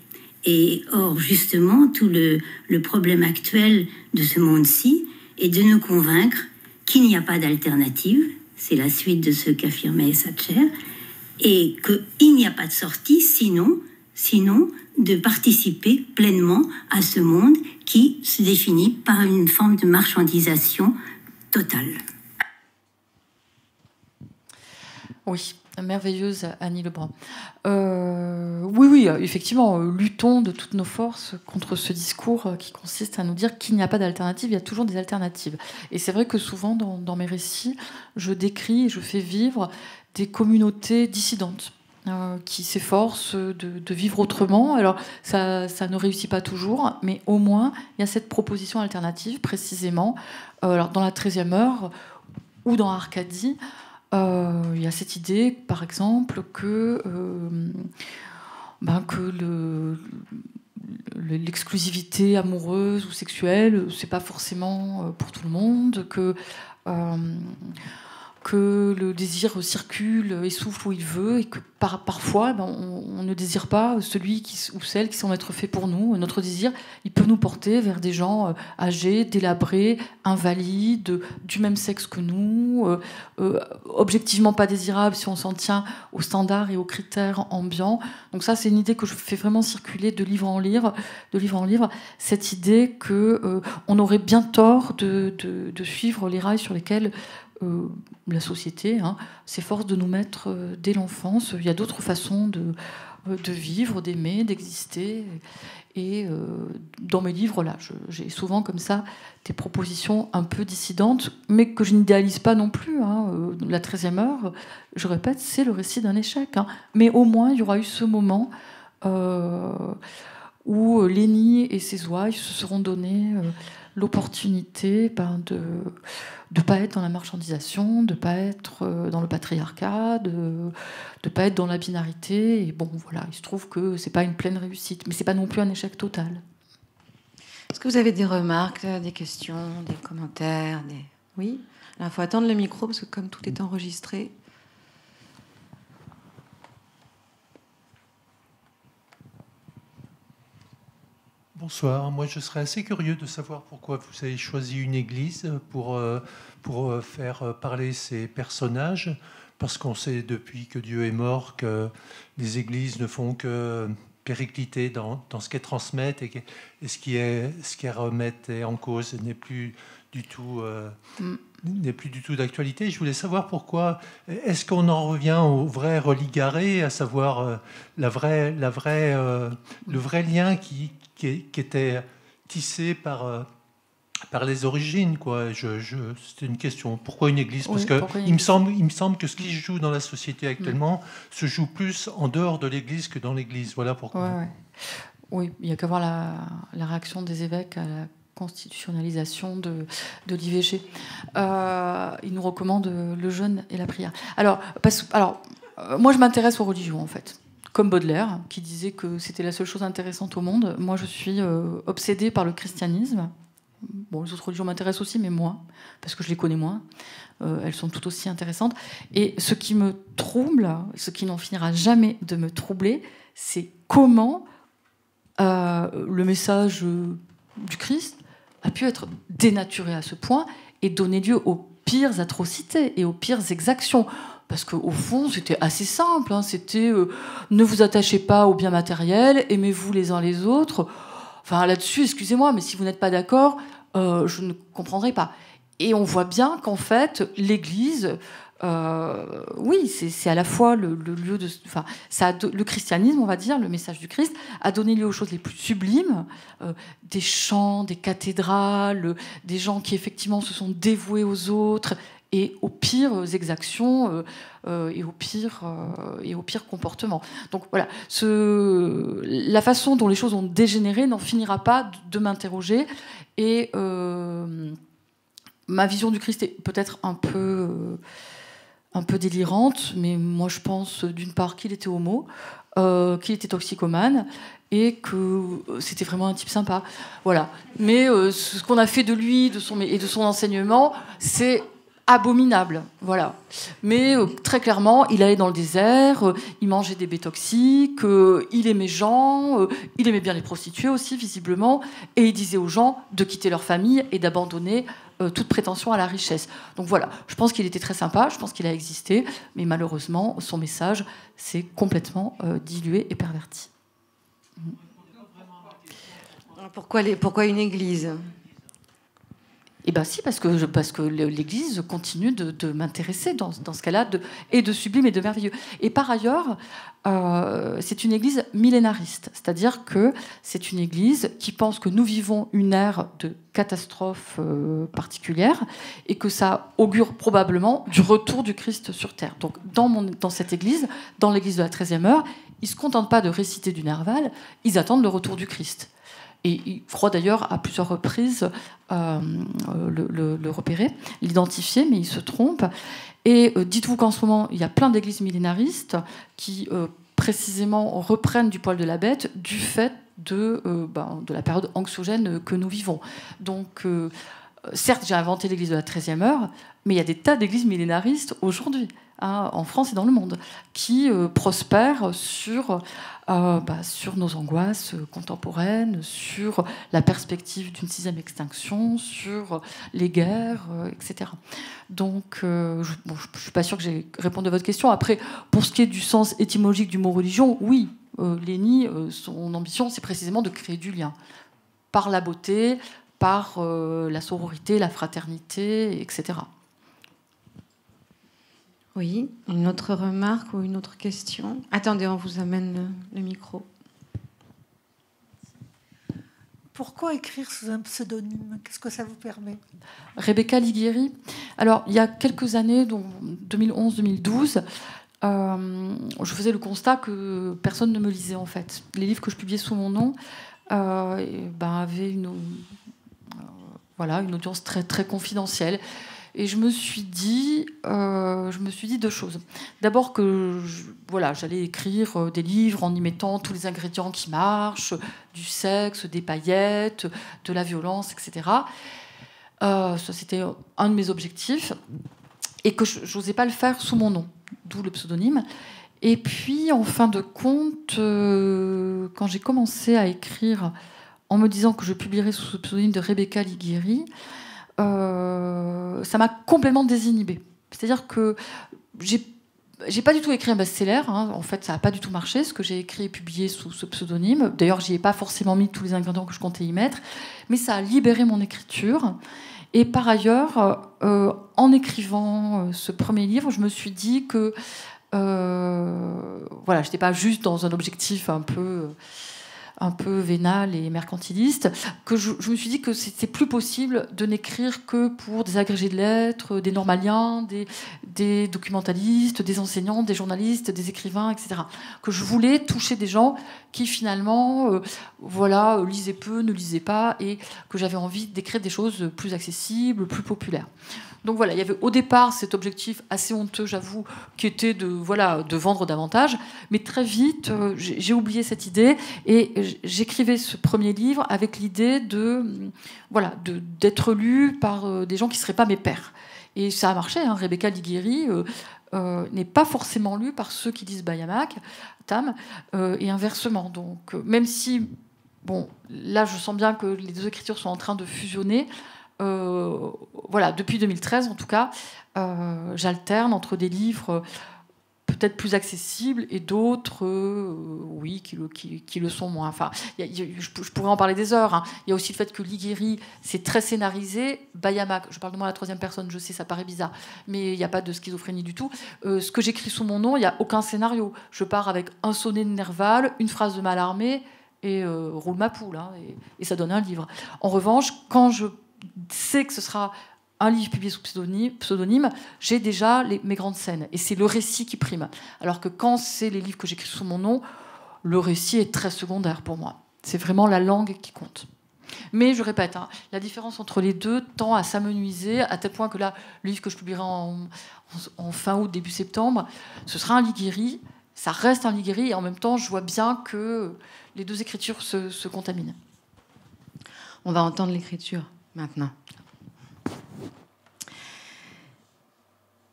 Et or, justement, tout le, le problème actuel de ce monde-ci est de nous convaincre qu'il n'y a pas d'alternative, c'est la suite de ce qu'affirmait Thatcher, et qu'il n'y a pas de sortie sinon, sinon de participer pleinement à ce monde qui se définit par une forme de marchandisation totale. Oui, merveilleuse Annie Lebrun. Euh, oui, oui, effectivement, luttons de toutes nos forces contre ce discours qui consiste à nous dire qu'il n'y a pas d'alternative, il y a toujours des alternatives. Et c'est vrai que souvent, dans, dans mes récits, je décris et je fais vivre des communautés dissidentes. Euh, qui s'efforcent de, vivre autrement. Alors, ça, ça ne réussit pas toujours, mais au moins, il y a cette proposition alternative, précisément. Euh, alors, dans la 13e heure, ou dans Arcadie, euh, il y a cette idée, par exemple, que, ben, l'exclusivité amoureuse ou sexuelle, c'est pas forcément pour tout le monde, que que le désir circule et souffle où il veut, et que par, parfois, ben, on, ne désire pas celui ou celle qui sont être fait pour nous. Notre désir, il peut nous porter vers des gens euh, âgés, délabrés, invalides, du même sexe que nous, euh, euh, objectivement pas désirables si on s'en tient aux standards et aux critères ambiants. Donc ça, c'est une idée que je fais vraiment circuler de livre en livre, de livre en livre, cette idée que on aurait bien tort de, de suivre les rails sur lesquels euh, la société hein, s'efforce de nous mettre euh, dès l'enfance. Il y a d'autres façons de, euh, vivre, d'aimer, d'exister. Et dans mes livres, là, j'ai souvent comme ça des propositions un peu dissidentes, mais que je n'idéalise pas non plus. Hein. La 13e heure, je répète, c'est le récit d'un échec. Hein. Mais au moins, il y aura eu ce moment où Lénie et ses ouailles se seront donné l'opportunité ben, de de pas être dans la marchandisation, de pas être euh, dans le patriarcat, de ne pas être dans la binarité. Et bon, voilà, il se trouve que c'est pas une pleine réussite, mais c'est pas non plus un échec total. Est-ce que vous avez des remarques, des questions, des commentaires des... Oui il faut attendre le micro parce que comme tout est enregistré. Bonsoir, moi je serais assez curieux de savoir pourquoi vous avez choisi une église pour, euh, pour euh, faire parler ces personnages, parce qu'on sait depuis que Dieu est mort que les églises ne font que péricliter dans, dans ce qu'elles transmettent et, ce qui est ce qu'elles remettent en cause n'est plus du tout euh, mm. n'est plus du tout d'actualité. Je voulais savoir pourquoi. Est-ce qu'on en revient au vrai religaré, à savoir la vraie, la vraie, le vrai lien qui, qui, était tissé par, euh, par les origines. Quoi. Je, je, C'était une question. Pourquoi une église? Parce que il, me semble, il me semble que ce qui se joue dans la société actuellement se joue plus en dehors de l'église que dans l'église. Voilà pourquoi. Oui, il n'y a qu'à voir la, la, réaction des évêques à la constitutionnalisation de, de l'IVG. Euh, ils nous recommandent le jeûne et la prière. Alors, parce, alors euh, moi, je m'intéresse aux religions, en fait comme Baudelaire, qui disait que c'était la seule chose intéressante au monde. Moi, je suis euh, obsédée par le christianisme. Bon, les autres religions m'intéressent aussi, mais moins, parce que je les connais moins. Euh, elles sont tout aussi intéressantes. Et ce qui me trouble, ce qui n'en finira jamais de me troubler, c'est comment euh, le message du Christ a pu être dénaturé à ce point et donner lieu aux pires atrocités et aux pires exactions. Parce qu'au fond, c'était assez simple. Hein. C'était euh, ne vous attachez pas aux biens matériels, aimez-vous les uns les autres. Enfin, là-dessus, excusez-moi, mais si vous n'êtes pas d'accord, euh, je ne comprendrai pas. Et on voit bien qu'en fait, l'Église, euh, oui, c'est à la fois le, lieu de. Enfin, le christianisme, on va dire, le message du Christ, a donné lieu aux choses les plus sublimes des chants, des cathédrales, des gens qui effectivement se sont dévoués aux autres, et aux pires exactions euh, euh, et, aux pires, euh, et aux pires comportements. Donc voilà, la façon dont les choses ont dégénéré n'en finira pas de m'interroger. Et ma vision du Christ est peut-être un peu, un peu délirante, mais moi je pense d'une part qu'il était homo, qu'il était toxicomane et que c'était vraiment un type sympa. Voilà. Mais ce qu'on a fait de lui et de son enseignement, c'est abominable, voilà. Mais euh, très clairement, il allait dans le désert, euh, il mangeait des baies toxiques, euh, il aimait gens, il aimait bien les prostituées aussi, visiblement, et il disait aux gens de quitter leur famille et d'abandonner toute prétention à la richesse. Donc voilà, je pense qu'il était très sympa, je pense qu'il a existé, mais malheureusement, son message s'est complètement dilué et perverti. Pourquoi une église? Eh bien si, parce que, parce que l'Église continue de, m'intéresser dans, ce cas-là, et de sublime et de merveilleux. Et par ailleurs, euh, c'est une Église millénariste, c'est-à-dire que c'est une Église qui pense que nous vivons une ère de catastrophe euh, particulière et que ça augure probablement du retour du Christ sur Terre. Donc dans, mon, dans cette Église, dans l'Église de la 13e heure, ils ne se contentent pas de réciter du Nerval, ils attendent le retour du Christ. Et il croit d'ailleurs à plusieurs reprises euh, le, repérer, l'identifier, mais il se trompe. Et euh, dites-vous qu'en ce moment, il y a plein d'églises millénaristes qui euh, précisément reprennent du poil de la bête du fait de, ben, de la période anxiogène que nous vivons. Donc certes, j'ai inventé l'église de la 13e heure, mais il y a des tas d'églises millénaristes aujourd'hui, en France et dans le monde, qui euh, prospèrent sur, euh, bah, sur nos angoisses contemporaines, sur la perspective d'une sixième extinction, sur les guerres, euh, etc. Donc, je ne suis pas sûre que j'ai répondu à votre question. Après, pour ce qui est du sens étymologique du mot religion, oui, Léni, son ambition, c'est précisément de créer du lien par la beauté, par la sororité, la fraternité, etc. Oui, une autre remarque ou une autre question? Attendez, on vous amène le, micro. Pourquoi écrire sous un pseudonyme? Qu'est-ce que ça vous permet? Rebecca Liguieri. Alors, il y a quelques années, 2011-2012, euh, je faisais le constat que personne ne me lisait en fait. Les livres que je publiais sous mon nom euh, ben, avaient une, euh, voilà, une audience très, très confidentielle. Et je me suis dit, euh, je me suis dit deux choses. D'abord que voilà, j'allais écrire euh, des livres en y mettant tous les ingrédients qui marchent, du sexe, des paillettes, de la violence, etc. Euh, ça, c'était un de mes objectifs. Et que je n'osais pas le faire sous mon nom, d'où le pseudonyme. Et puis, en fin de compte, quand j'ai commencé à écrire en me disant que je publierais sous le pseudonyme de Rebecca Liguieri, euh, ça m'a complètement désinhibée. C'est-à-dire que j'ai j'ai pas du tout écrit un best-seller. Hein. En fait, ça n'a pas du tout marché, ce que j'ai écrit et publié sous ce pseudonyme. D'ailleurs, j'y ai pas forcément mis tous les ingrédients que je comptais y mettre. Mais ça a libéré mon écriture. Et par ailleurs, euh, en écrivant euh, ce premier livre, je me suis dit que euh, voilà, je n'étais pas juste dans un objectif un peu un peu vénal et mercantiliste, que je, me suis dit que c'était plus possible de n'écrire que pour des agrégés de lettres, des normaliens, des, documentalistes, des enseignants, des journalistes, des écrivains, etc. Que je voulais toucher des gens qui finalement, euh, voilà, lisaient peu, ne lisaient pas, et que j'avais envie d'écrire des choses plus accessibles, plus populaires. Donc voilà, il y avait au départ cet objectif assez honteux, j'avoue, qui était de, voilà, de vendre davantage. Mais très vite, euh, j'ai oublié cette idée et j'écrivais ce premier livre avec l'idée de, voilà, d'être lu par euh, des gens qui ne seraient pas mes pères. Et ça a marché. Hein. Rebecca Liguieri euh, n'est pas forcément lu par ceux qui disent Bayamak, Tam, et inversement. Donc, même si, bon, là, je sens bien que les deux écritures sont en train de fusionner. Euh, voilà, depuis 2013 en tout cas, euh, j'alterne entre des livres peut-être plus accessibles et d'autres, euh, oui, qui le, sont moins. Enfin, je, pourrais en parler des heures. Hein. Il y a aussi le fait que Liguiri, c'est très scénarisé. Bayamak, je parle de moi à la troisième personne, je sais, ça paraît bizarre, mais il n'y a pas de schizophrénie du tout. ce que j'écris sous mon nom, il n'y a aucun scénario. Je pars avec un sonnet de Nerval, une phrase de Malarmé et roule ma poule, hein, et, et ça donne un livre. En revanche, quand je sais que ce sera un livre publié sous pseudonyme, j'ai déjà mes grandes scènes. Et c'est le récit qui prime. Alors que quand c'est les livres que j'écris sous mon nom, le récit est très secondaire pour moi. C'est vraiment la langue qui compte. Mais je répète, hein, la différence entre les deux tend à s'amenuiser à tel point que là, le livre que je publierai en, fin août, début septembre, ce sera un Liguiri. Ça reste un Liguiri et en même temps, je vois bien que les deux écritures se contaminent. On va entendre l'écriture maintenant.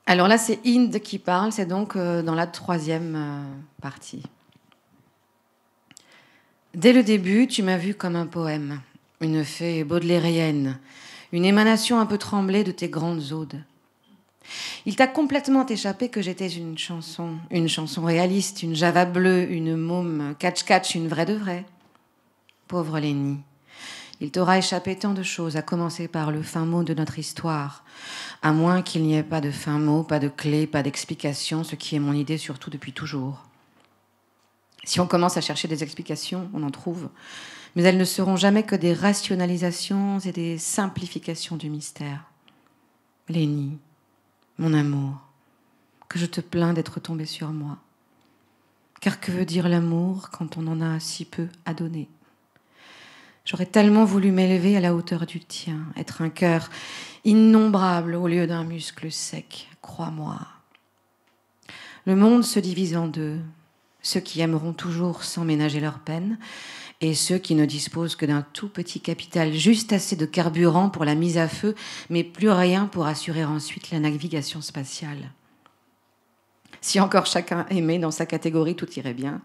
Alors là, c'est Inde qui parle, c'est donc euh, dans la troisième euh, partie. Dès le début, tu m'as vu comme un poème, une fée baudelairienne, une émanation un peu tremblée de tes grandes odes. Il t'a complètement échappé que j'étais une chanson, une chanson réaliste, une java bleue, une môme, catch-catch, une vraie de vraie. Pauvre Lénie. Il t'aura échappé tant de choses, à commencer par le fin mot de notre histoire, à moins qu'il n'y ait pas de fin mot, pas de clé, pas d'explication, ce qui est mon idée surtout depuis toujours. Si on commence à chercher des explications, on en trouve, mais elles ne seront jamais que des rationalisations et des simplifications du mystère. Lénie, mon amour, que je te plains d'être tombé sur moi. Car que veut dire l'amour quand on en a si peu à donner? J'aurais tellement voulu m'élever à la hauteur du tien, être un cœur innombrable au lieu d'un muscle sec, crois-moi. Le monde se divise en deux, ceux qui aimeront toujours sans ménager leur peine, et ceux qui ne disposent que d'un tout petit capital, juste assez de carburant pour la mise à feu, mais plus rien pour assurer ensuite la navigation spatiale. Si encore chacun aimait dans sa catégorie, tout irait bien.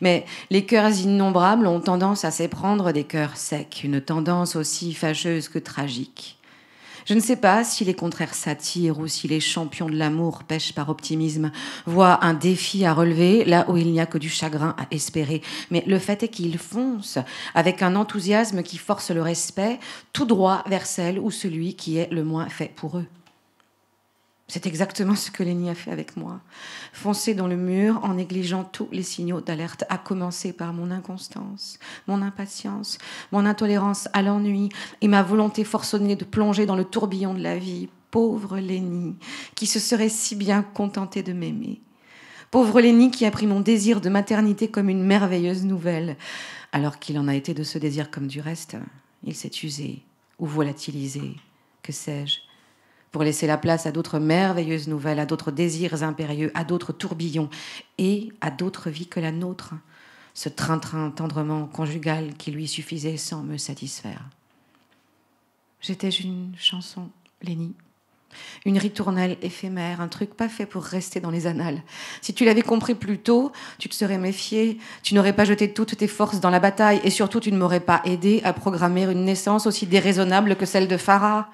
Mais les cœurs innombrables ont tendance à s'éprendre des cœurs secs, une tendance aussi fâcheuse que tragique. Je ne sais pas si les contraires s'attirent ou si les champions de l'amour pêchent par optimisme, voient un défi à relever là où il n'y a que du chagrin à espérer. Mais le fait est qu'ils foncent avec un enthousiasme qui force le respect tout droit vers celle ou celui qui est le moins fait pour eux. C'est exactement ce que Lénie a fait avec moi. Foncer dans le mur en négligeant tous les signaux d'alerte, à commencer par mon inconstance, mon impatience, mon intolérance à l'ennui et ma volonté forcenée de plonger dans le tourbillon de la vie. Pauvre Lénie, qui se serait si bien contentée de m'aimer. Pauvre Lénie qui a pris mon désir de maternité comme une merveilleuse nouvelle, alors qu'il en a été de ce désir comme du reste. Il s'est usé ou volatilisé, que sais-je pour laisser la place à d'autres merveilleuses nouvelles, à d'autres désirs impérieux, à d'autres tourbillons et à d'autres vies que la nôtre, ce train-train tendrement conjugal qui lui suffisait sans me satisfaire. J'étais une chanson, Lénie. Une ritournelle éphémère, un truc pas fait pour rester dans les annales. Si tu l'avais compris plus tôt, tu te serais méfié, tu n'aurais pas jeté toutes tes forces dans la bataille et surtout tu ne m'aurais pas aidé à programmer une naissance aussi déraisonnable que celle de Farah.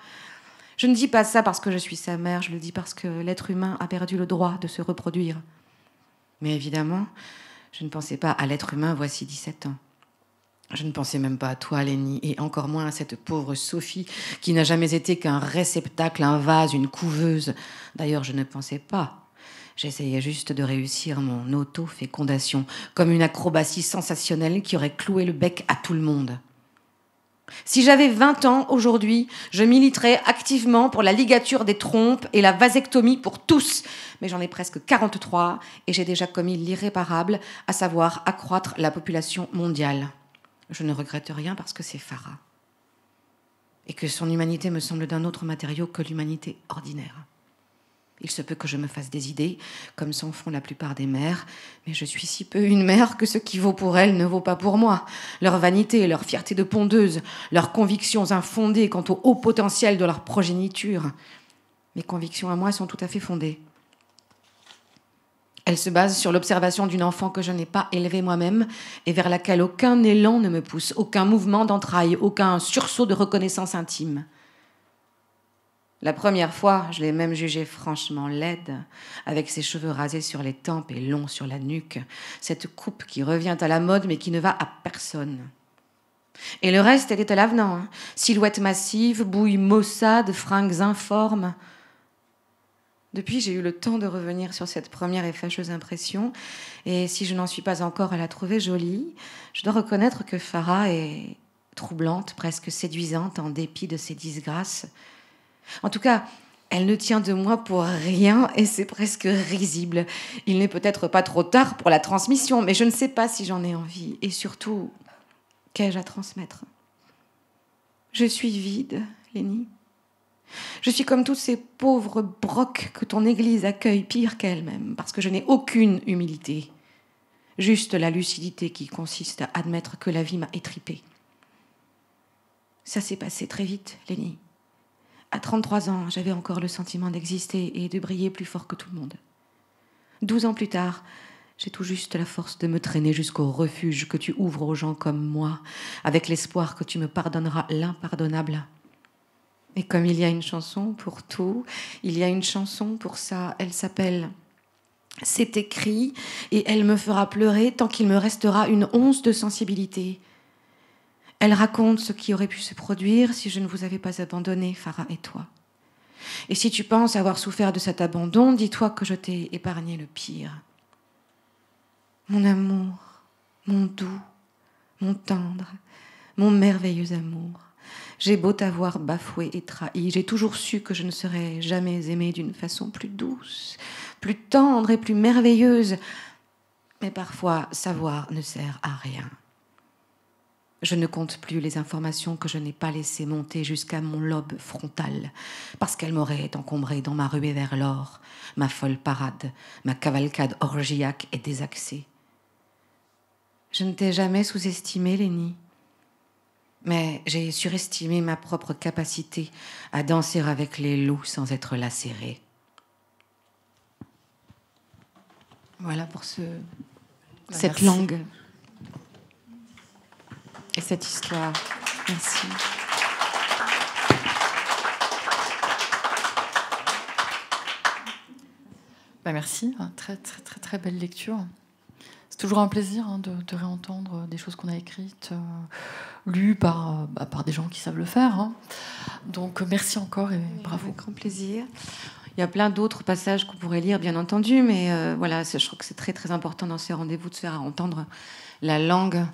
Je ne dis pas ça parce que je suis sa mère, je le dis parce que l'être humain a perdu le droit de se reproduire. Mais évidemment, je ne pensais pas à l'être humain voici 17 ans. Je ne pensais même pas à toi, Lenny, et encore moins à cette pauvre Sophie qui n'a jamais été qu'un réceptacle, un vase, une couveuse. D'ailleurs, je ne pensais pas. J'essayais juste de réussir mon auto-fécondation, comme une acrobatie sensationnelle qui aurait cloué le bec à tout le monde. Si j'avais 20 ans aujourd'hui, je militerais activement pour la ligature des trompes et la vasectomie pour tous. Mais j'en ai presque 43 et j'ai déjà commis l'irréparable, à savoir accroître la population mondiale. Je ne regrette rien parce que c'est Farah. Et que son humanité me semble d'un autre matériau que l'humanité ordinaire. Il se peut que je me fasse des idées, comme s'en font la plupart des mères, mais je suis si peu une mère que ce qui vaut pour elles ne vaut pas pour moi. Leur vanité, leur fierté de pondeuse, leurs convictions infondées quant au haut potentiel de leur progéniture. Mes convictions à moi sont tout à fait fondées. Elles se basent sur l'observation d'une enfant que je n'ai pas élevée moi-même et vers laquelle aucun élan ne me pousse, aucun mouvement d'entrailles, aucun sursaut de reconnaissance intime. La première fois, je l'ai même jugée franchement laide, avec ses cheveux rasés sur les tempes et longs sur la nuque, cette coupe qui revient à la mode mais qui ne va à personne. Et le reste était à l'avenant. Hein. Silhouette massive, bouille maussade, fringues informes. Depuis, j'ai eu le temps de revenir sur cette première et fâcheuse impression, et si je n'en suis pas encore à la trouver jolie, je dois reconnaître que Farah est troublante, presque séduisante en dépit de ses disgrâces, en tout cas, elle ne tient de moi pour rien et c'est presque risible. Il n'est peut-être pas trop tard pour la transmission, mais je ne sais pas si j'en ai envie. Et surtout, qu'ai-je à transmettre? Je suis vide, Lénie. Je suis comme tous ces pauvres brocs que ton Église accueille pire qu'elle-même, parce que je n'ai aucune humilité. Juste la lucidité qui consiste à admettre que la vie m'a étripée. Ça s'est passé très vite, Lénie. À 33 ans, j'avais encore le sentiment d'exister et de briller plus fort que tout le monde. Douze ans plus tard, j'ai tout juste la force de me traîner jusqu'au refuge que tu ouvres aux gens comme moi, avec l'espoir que tu me pardonneras l'impardonnable. Et comme il y a une chanson pour tout, il y a une chanson pour ça. Elle s'appelle C'est écrit et elle me fera pleurer tant qu'il me restera une once de sensibilité. Elle raconte ce qui aurait pu se produire si je ne vous avais pas abandonné, Farah et toi. Et si tu penses avoir souffert de cet abandon, dis-toi que je t'ai épargné le pire. Mon amour, mon doux, mon tendre, mon merveilleux amour. J'ai beau t'avoir bafoué et trahi, j'ai toujours su que je ne serais jamais aimée d'une façon plus douce, plus tendre et plus merveilleuse. Mais parfois, savoir ne sert à rien. Je ne compte plus les informations que je n'ai pas laissées monter jusqu'à mon lobe frontal, parce qu'elles m'auraient encombré dans ma ruée vers l'or, ma folle parade, ma cavalcade orgiaque et désaxée. Je ne t'ai jamais sous-estimé, Lénie. Mais j'ai surestimé ma propre capacité à danser avec les loups sans être lacérée. Voilà pour ce, cette merci. langue et cette histoire. Merci. Bah, merci, hein, très, très très très belle lecture. C'est toujours un plaisir hein, de, de réentendre des choses qu'on a écrites, euh, lues par, euh, bah, par des gens qui savent le faire. hein. Donc euh, merci encore et bravo. Avec grand plaisir. Il y a plein d'autres passages qu'on pourrait lire, bien entendu, mais euh, voilà, je trouve que c'est très très important dans ces rendez-vous de se faire entendre la langue,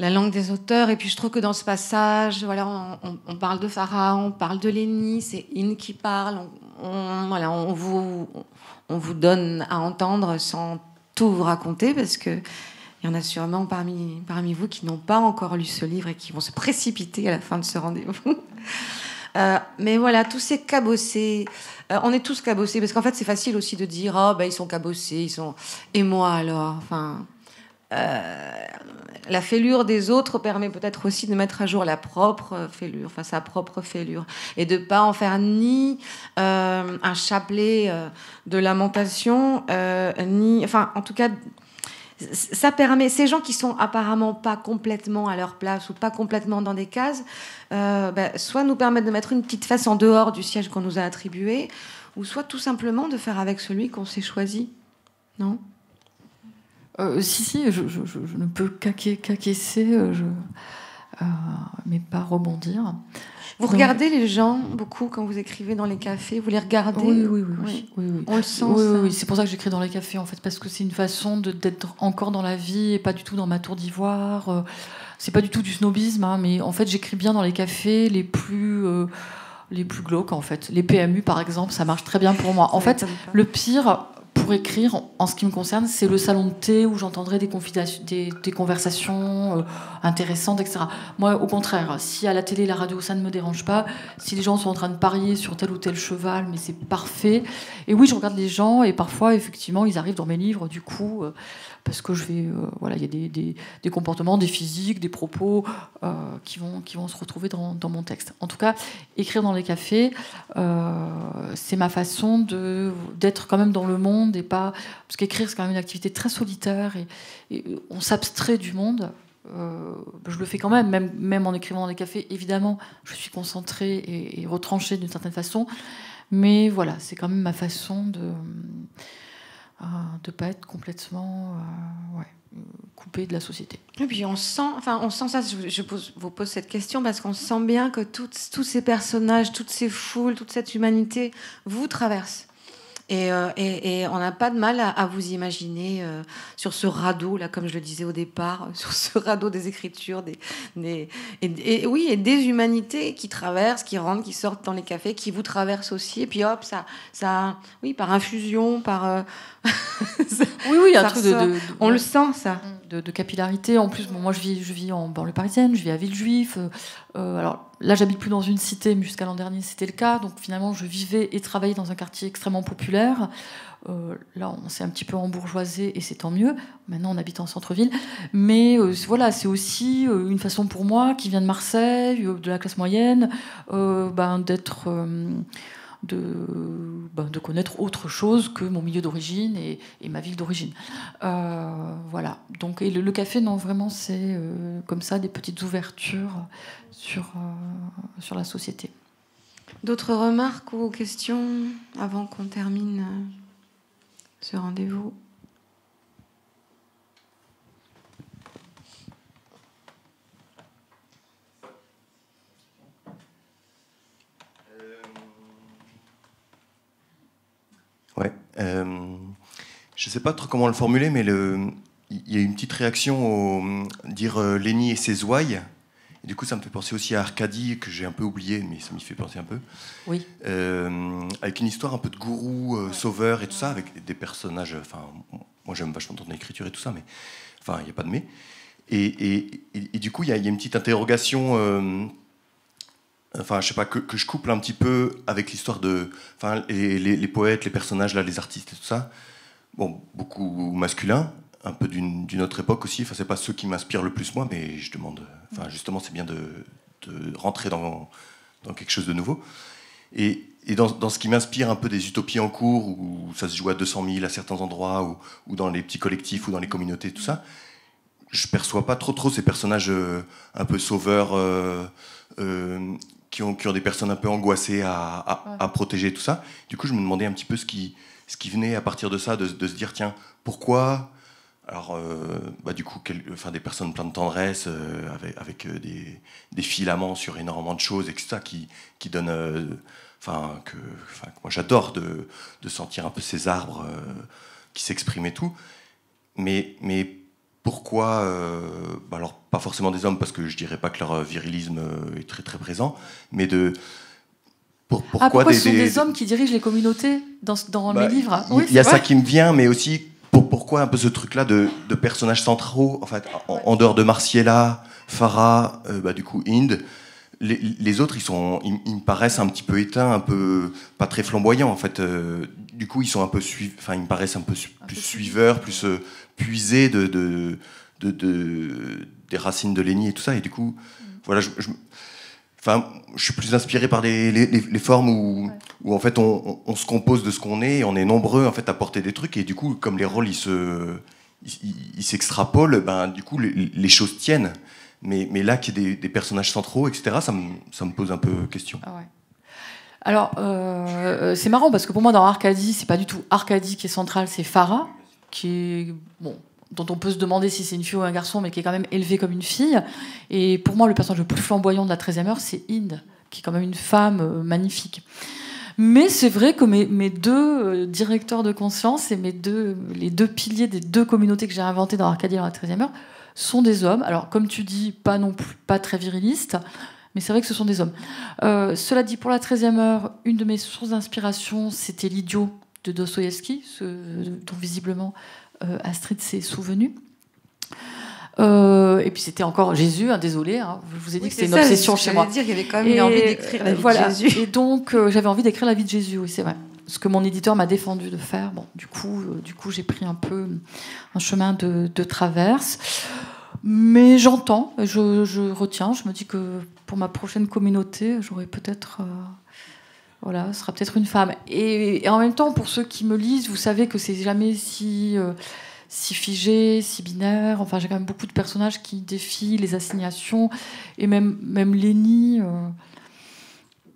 la langue des auteurs. Et puis je trouve que dans ce passage, voilà, on, parle de Pharaon, on parle de Lénie, c'est In qui parle. On, voilà, on vous donne à entendre sans tout vous raconter, parce que il y en a sûrement parmi, parmi vous qui n'ont pas encore lu ce livre et qui vont se précipiter à la fin de ce rendez-vous. Euh, mais voilà, tous ces cabossés, euh, on est tous cabossés, parce qu'en fait, c'est facile aussi de dire, oh, ben, ils sont cabossés, ils sont. Et moi alors Enfin. Euh, la fêlure des autres permet peut-être aussi de mettre à jour la propre fêlure, enfin sa propre fêlure, et de pas en faire ni euh, un chapelet euh, de lamentation, ni, enfin, en tout cas, ça permet ces gens qui sont apparemment pas complètement à leur place ou pas complètement dans des cases, ben, soit nous permettent de mettre une petite face en dehors du siège qu'on nous a attribué, ou soit tout simplement de faire avec celui qu'on s'est choisi. Non? Euh, si, si, je, je- je- je ne peux qu'acquiescer, euh, je, euh, mais pas rebondir. Vous Donc- regardez les gens beaucoup quand vous écrivez dans les cafés, vous les regardez? Oui, oui, oui, oui, oui, oui. On le sent. Oui, ça. oui, oui. c'est pour ça que j'écris dans les cafés, en fait, parce que c'est une façon d'être encore dans la vie et pas du tout dans ma tour d'ivoire. C'est pas du tout du snobisme, hein, mais en fait, j'écris bien dans les cafés les plus. euh, les plus glauques en fait. Les PMU par exemple, ça marche très bien pour moi. En fait, le pire pour écrire, en- ce qui me concerne, c'est le salon de thé où j'entendrai des, des conversations euh, intéressantes, etc. Moi, au contraire, si à la télé, la radio, ça ne me dérange pas, si les gens sont en train de parier sur tel ou tel cheval, mais c'est parfait. Et oui, je regarde les gens et parfois, effectivement, ils arrivent dans mes livres, du coup, euh, parce que je vais, euh, voilà, il y a des, des- comportements, des physiques, des propos euh, qui, vont, qui vont se retrouver dans, dans mon texte. En tout cas, écrire dans les cafés, euh, c'est ma façon d'être quand même dans le monde et pas parce qu'écrire c'est quand même une activité très solitaire et, on s'abstrait du monde. Je le fais quand même, même, même en écrivant dans les cafés. Évidemment, je suis concentrée et retranchée d'une certaine façon, mais voilà, c'est quand même ma façon de euh, de pas être complètement euh, coupée de la société. Et puis on sent, enfin on sent ça. Je, vous pose cette question parce qu'on sent bien que tous ces personnages, toutes ces foules, toute cette humanité vous traversent. Et, euh, et- et on n'a pas de mal à, à vous imaginer euh, sur ce radeau, là, comme je le disais au départ, sur ce radeau des écritures, des, des- et, et oui, et des humanités qui traversent, qui rentrent, qui sortent dans les cafés, qui vous traversent aussi. Et puis hop, ça, ça oui, par infusion, par. euh, Oui, oui, un truc de, On le sent, ça. De, de capillarité. En plus, bon, moi, je vis, je vis en banlieue parisienne, je vis à Villejuif. Euh, alors là, j'habite plus dans une cité, mais jusqu'à l'an dernier, c'était le cas. Donc finalement, je vivais et travaillais dans un quartier extrêmement populaire. Euh, là, on s'est un petit peu embourgeoisé et c'est tant mieux. Maintenant, on habite en centre-ville. Mais euh, voilà, c'est aussi euh, une façon pour moi, qui vient de Marseille, de la classe moyenne, ben, d'être. De, ben, de connaître autre chose que mon milieu d'origine et, ma ville d'origine. Euh, voilà. Donc, et le, café, non, vraiment, c'est euh, comme ça des petites ouvertures sur, euh, sur la société. D'autres remarques ou questions avant qu'on termine ce rendez-vous Ouais. Euh, je ne sais pas trop comment le formuler, mais il y a une petite réaction au dire euh, Lenny et ses ouailles. Et du coup, ça me fait penser aussi à Arcadie, que j'ai un peu oublié, mais ça m'y fait penser un peu. Oui. Euh, avec une histoire un peu de gourou, euh, sauveur et tout ça, avec des personnages. Enfin, moi j'aime vachement ton écriture et tout ça, mais enfin, il n'y a pas de mais. Et, et- et- et du coup, il y, a il y a une petite interrogation. Enfin, je sais pas, que, je couple un petit peu avec l'histoire de. Enfin, les, poètes, les personnages, là, les artistes et tout ça. Bon, beaucoup masculins. un peu d'une autre époque aussi. Enfin, c'est pas ceux qui m'inspirent le plus moi, mais je demande. Enfin, justement, c'est bien de, rentrer dans, quelque chose de nouveau. Et, dans, ce qui m'inspire un peu des utopies en cours, où ça se joue à 200 000 à certains endroits, ou, ou dans les petits collectifs, ou dans les communautés, tout ça, je perçois pas trop trop ces personnages euh, un peu sauveurs, euh, euh, qui, ont, qui ont des personnes un peu angoissées à, à, à protéger, tout ça. Du coup, je me demandais un petit peu ce qui, ce qui venait à partir de ça, de, de se dire, tiens, pourquoi? Alors, euh, bah, du coup, quel- enfin, des personnes pleines de tendresse, euh, avec, avec, euh, des, des filaments sur énormément de choses, etc., qui, qui donnent. Enfin, que, enfin, que moi j'adore de, de sentir un peu ces arbres qui s'expriment et tout. Mais, mais pourquoi. euh, bah, alors, pas forcément des hommes, parce que je dirais pas que leur euh, virilisme euh, est très très présent, mais de. Pour, pourquoi, ah, pourquoi des, ce sont des- des hommes qui dirigent les communautés dans, dans bah, mes livres? Il Oui, y a ça qui me vient, mais aussi pour, pourquoi un peu ce truc-là de, de personnages centraux, en fait, en, en dehors de Marciella, Farah, euh, bah, du coup Inde, les, les autres ils sont, ils, ils me paraissent un petit peu éteints, un peu pas très flamboyants en fait. euh, du coup ils sont un peu suiv- enfin ils me paraissent un peu su- plus suiveurs, plus euh, puisés de, de, de, de- des racines de Léni et tout ça. Et du coup, voilà, je, je- Enfin, je suis plus inspiré par les, les, formes où, où en fait on, on- on se compose de ce qu'on est, et on est nombreux en fait à porter des trucs et du coup comme les rôles ils se ils s'extrapolent, ben du coup les, les choses tiennent. Mais, mais là qu'il y ait des, des personnages centraux, etc. Ça me, ça me pose un peu question. Ah ouais. Alors, euh, c'est marrant parce que pour moi, dans Arcadie, c'est pas du tout Arcadie qui est centrale, c'est Farah, qui bon, dont on peut se demander si c'est une fille ou un garçon, mais qui est quand même élevée comme une fille. Et pour moi, le personnage le plus flamboyant de la 13e heure, c'est Inde, qui est quand même une femme euh, magnifique. Mais c'est vrai que mes, deux euh, directeurs de conscience et mes deux, les deux piliers des deux communautés que j'ai inventées dans Arcadie dans la 13e heure sont des hommes. Alors, comme tu dis, pas non plus, pas très virilistes, mais c'est vrai que ce sont des hommes. Euh, cela dit, pour la 13e heure, une de mes sources d'inspiration, c'était L'idiot de Dostoïevski, dont visiblement euh, Astrid s'est souvenue. Euh, et puis c'était encore Jésus, hein, désolé, hein, je vous ai dit Oui, que c'était une obsession chez moi. dire, il y avait quand même une envie d'écrire la vie de. Jésus. Et donc j'avais envie d'écrire la vie de Jésus, oui, c'est vrai. Ce que mon éditeur m'a défendu de faire. Bon, du coup, du coup, j'ai pris un peu un chemin de, de traverse. Mais j'entends, je, je retiens, je me dis que pour ma prochaine communauté, j'aurai peut-être. euh, voilà, ce sera peut-être une femme. Et, en même temps, pour ceux qui me lisent, vous savez que c'est jamais si, euh, si figé, si binaire. Enfin, j'ai quand même beaucoup de personnages qui défient les assignations. Et même, même Lénie, euh,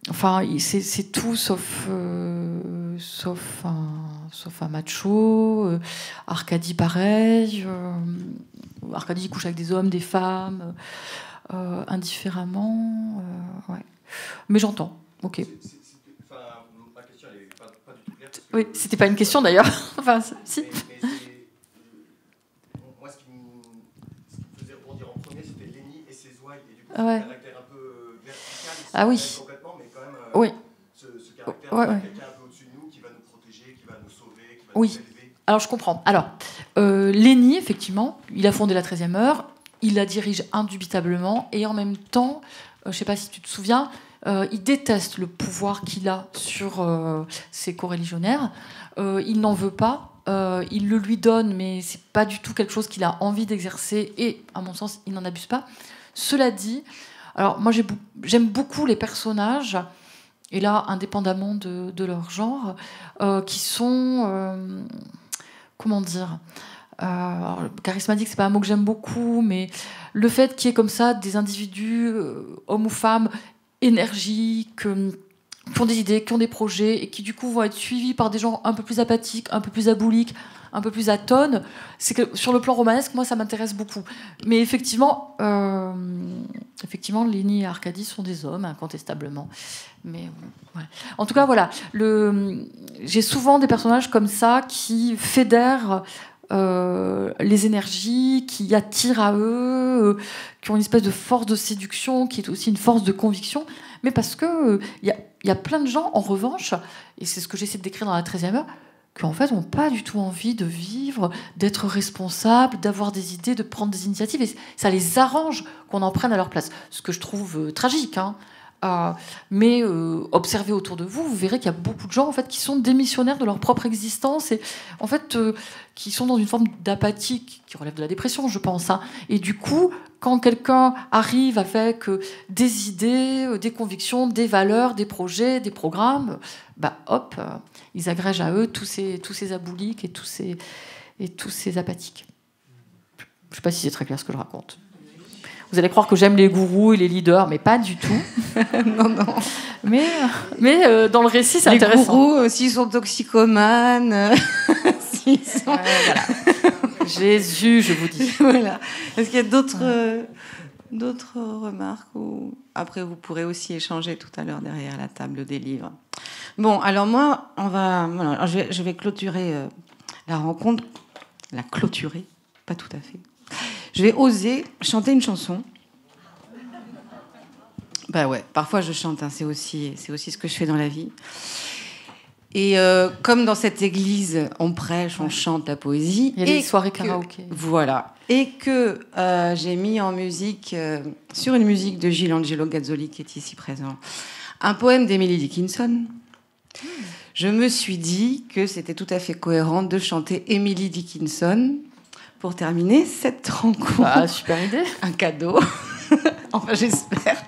enfin, c'est tout sauf, sauf, un, sauf un macho. Arcadie, pareil. Arcadie couche avec des hommes, des femmes, euh, indifféremment. euh, ouais. Mais j'entends. Ok. Oui, c'était pas une question d'ailleurs. enfin, si. Moi, ce qui me, ce qui me faisait rebondir en premier, c'était Léni et ses ouailles. Et du coup, Ah ce ouais. caractère un peu vertical. il se Ah oui. complètement, mais quand même, euh, Oui. ce, ce caractère Ouais, de ouais. quelqu'un un peu au-dessus de nous qui va nous protéger, qui va nous sauver, qui va Oui. nous élever. Alors je comprends. Alors, euh, Léni, effectivement, il a fondé la 13e heure, il la dirige indubitablement, et en même temps, euh, je ne sais pas si tu te souviens, euh, il déteste le pouvoir qu'il a sur euh, ses coreligionnaires. Euh, il n'en veut pas. il le lui donne, mais c'est pas du tout quelque chose qu'il a envie d'exercer, et à mon sens, il n'en abuse pas. Cela dit, alors moi j'aime beaucoup les personnages, et là, indépendamment de, leur genre, qui sont comment dire alors, charismatique, c'est pas un mot que j'aime beaucoup, mais le fait qu'il y ait comme ça des individus, euh, hommes ou femmes, énergiques, euh, qui ont des idées, qui ont des projets, et qui du coup vont être suivis par des gens un peu plus apathiques, un peu plus abouliques, un peu plus atones, c'est que sur le plan romanesque, moi, ça m'intéresse beaucoup. Mais effectivement, euh, effectivement, Léni et Arcadie sont des hommes, incontestablement. Mais euh. En tout cas, voilà, j'ai souvent des personnages comme ça qui fédèrent euh, les énergies, qui attirent à eux, euh, qui ont une espèce de force de séduction, qui est aussi une force de conviction, mais parce que il y, a, y a plein de gens, en revanche, et c'est ce que j'essaie de décrire dans la 13e heure, qui en fait n'ont pas du tout envie de vivre, d'être responsables, d'avoir des idées, de prendre des initiatives, et ça les arrange qu'on en prenne à leur place. Ce que je trouve euh, tragique, hein. Mais euh, observez autour de vous, vous verrez qu'il y a beaucoup de gens en fait qui sont démissionnaires de leur propre existence et en fait euh, qui sont dans une forme d'apathie qui- relève de la dépression, je pense. hein. Et du coup, quand quelqu'un arrive avec euh, des idées, des convictions, des valeurs, des projets, des programmes, bah hop, ils agrègent à eux tous ces tous ces abouliques et tous ces et tous ces apathiques. Je ne sais pas si c'est très clair ce que je raconte. Vous allez croire que j'aime les gourous et les leaders, mais pas du tout. non, non. Mais, mais euh, dans le récit, c'est Les intéressant. gourous, euh, s'ils sont toxicomanes, euh, s'ils sont... Jésus, je vous dis. voilà. Est-ce qu'il y a d'autres d'autres remarques ou... Après, vous pourrez aussi échanger tout à l'heure derrière la table des livres. Bon, alors moi, on va, voilà, je, vais, je vais clôturer la rencontre, la clôturer, pas tout à fait. Je vais oser chanter une chanson. Bah ouais, parfois je chante, hein, c'est aussi, aussi ce que je fais dans la vie. Et euh, comme dans cette église, on prêche, on chante la poésie. Il y a des et soirées que- karaoké. Voilà. Et que euh, j'ai mis en musique, euh, sur une musique de Gilles Angelo Gazzoli, qui est ici présent, un poème d'Emily Dickinson. Je me suis dit que c'était tout à fait cohérent de chanter Emily Dickinson pour terminer cette rencontre. Ah, super idée. Un cadeau. enfin, j'espère.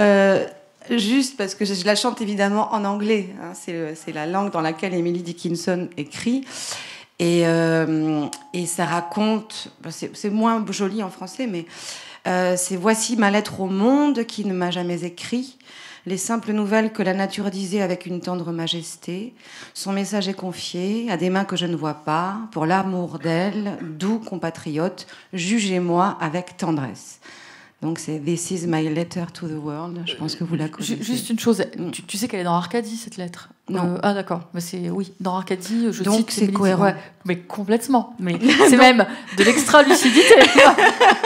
Euh, juste parce que je, la chante évidemment en anglais. hein. c'est, la langue dans laquelle Emily Dickinson écrit. Et, euh, et ça raconte, bah, c'est, c'est moins joli en français, mais euh, c'est Voici ma lettre au monde qui ne m'a jamais écrit. Les simples nouvelles que la nature disait avec une tendre majesté. Son message est confié à des mains que je ne vois pas, pour l'amour d'elle, doux compatriote, jugez-moi avec tendresse. Donc c'est This is my letter to the world. Je pense que vous la connaissez. Ju- Juste une chose, tu, tu sais qu'elle est dans Arcadie cette lettre? Non. Euh, ah d'accord, mais c'est oui dans Arcadie. Je Donc, cite c'est cohérent. ouais, mais complètement. Mais c'est même de l'extra lucidité.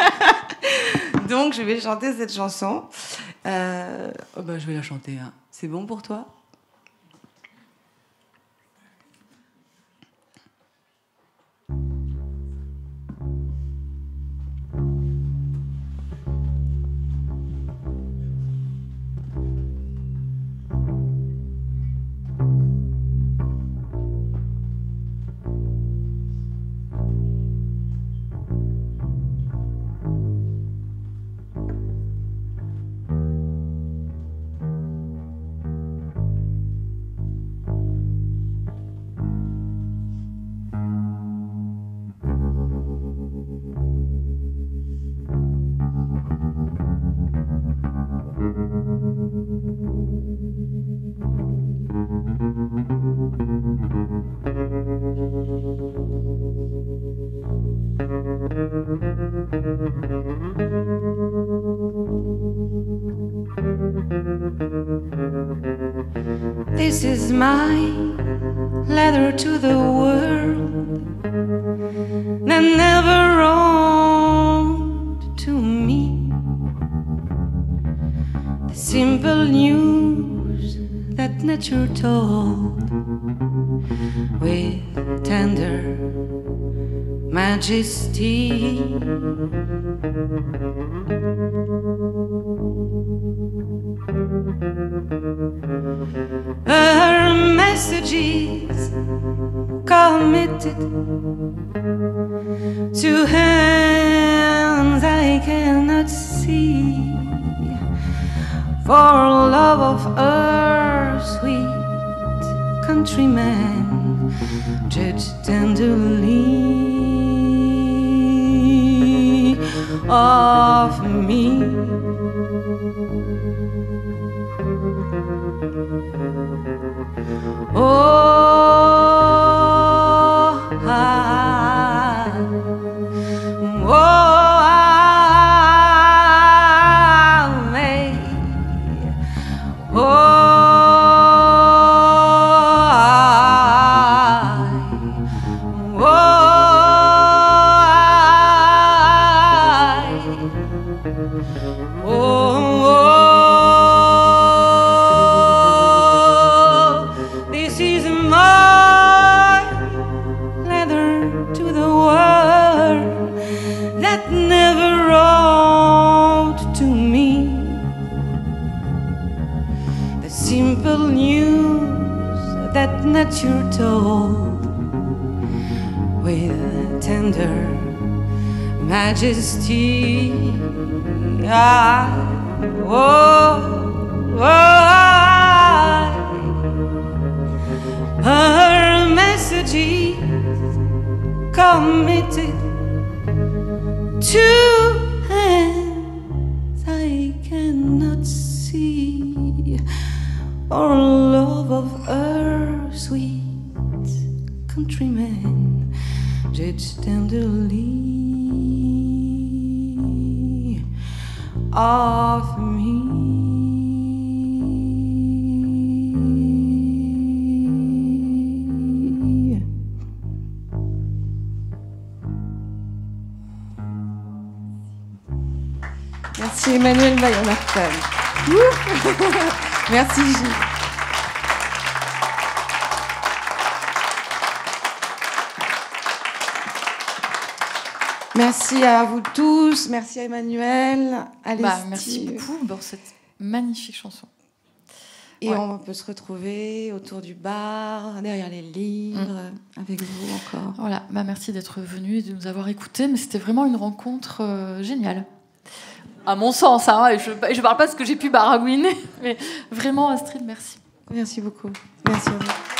Donc je vais chanter cette chanson. Euh, oh bah, je vais la chanter. hein. C'est bon pour toi? Is my letter to the world that never wronged to me. The simple news that nature told with tender majesty. For love of her sweet countrymen, judge Merci à vous tous, merci à Emmanuel, à Bah, merci beaucoup pour cette magnifique chanson. Et Ouais. on peut se retrouver autour du bar, derrière les livres, avec vous encore. Voilà, bah, merci d'être venu et de nous avoir écoutés, mais c'était vraiment une rencontre euh, géniale. À mon sens, hein, et je ne parle pas de ce que j'ai pu baragouiner, mais vraiment Astrid, merci. Merci beaucoup. Merci à vous.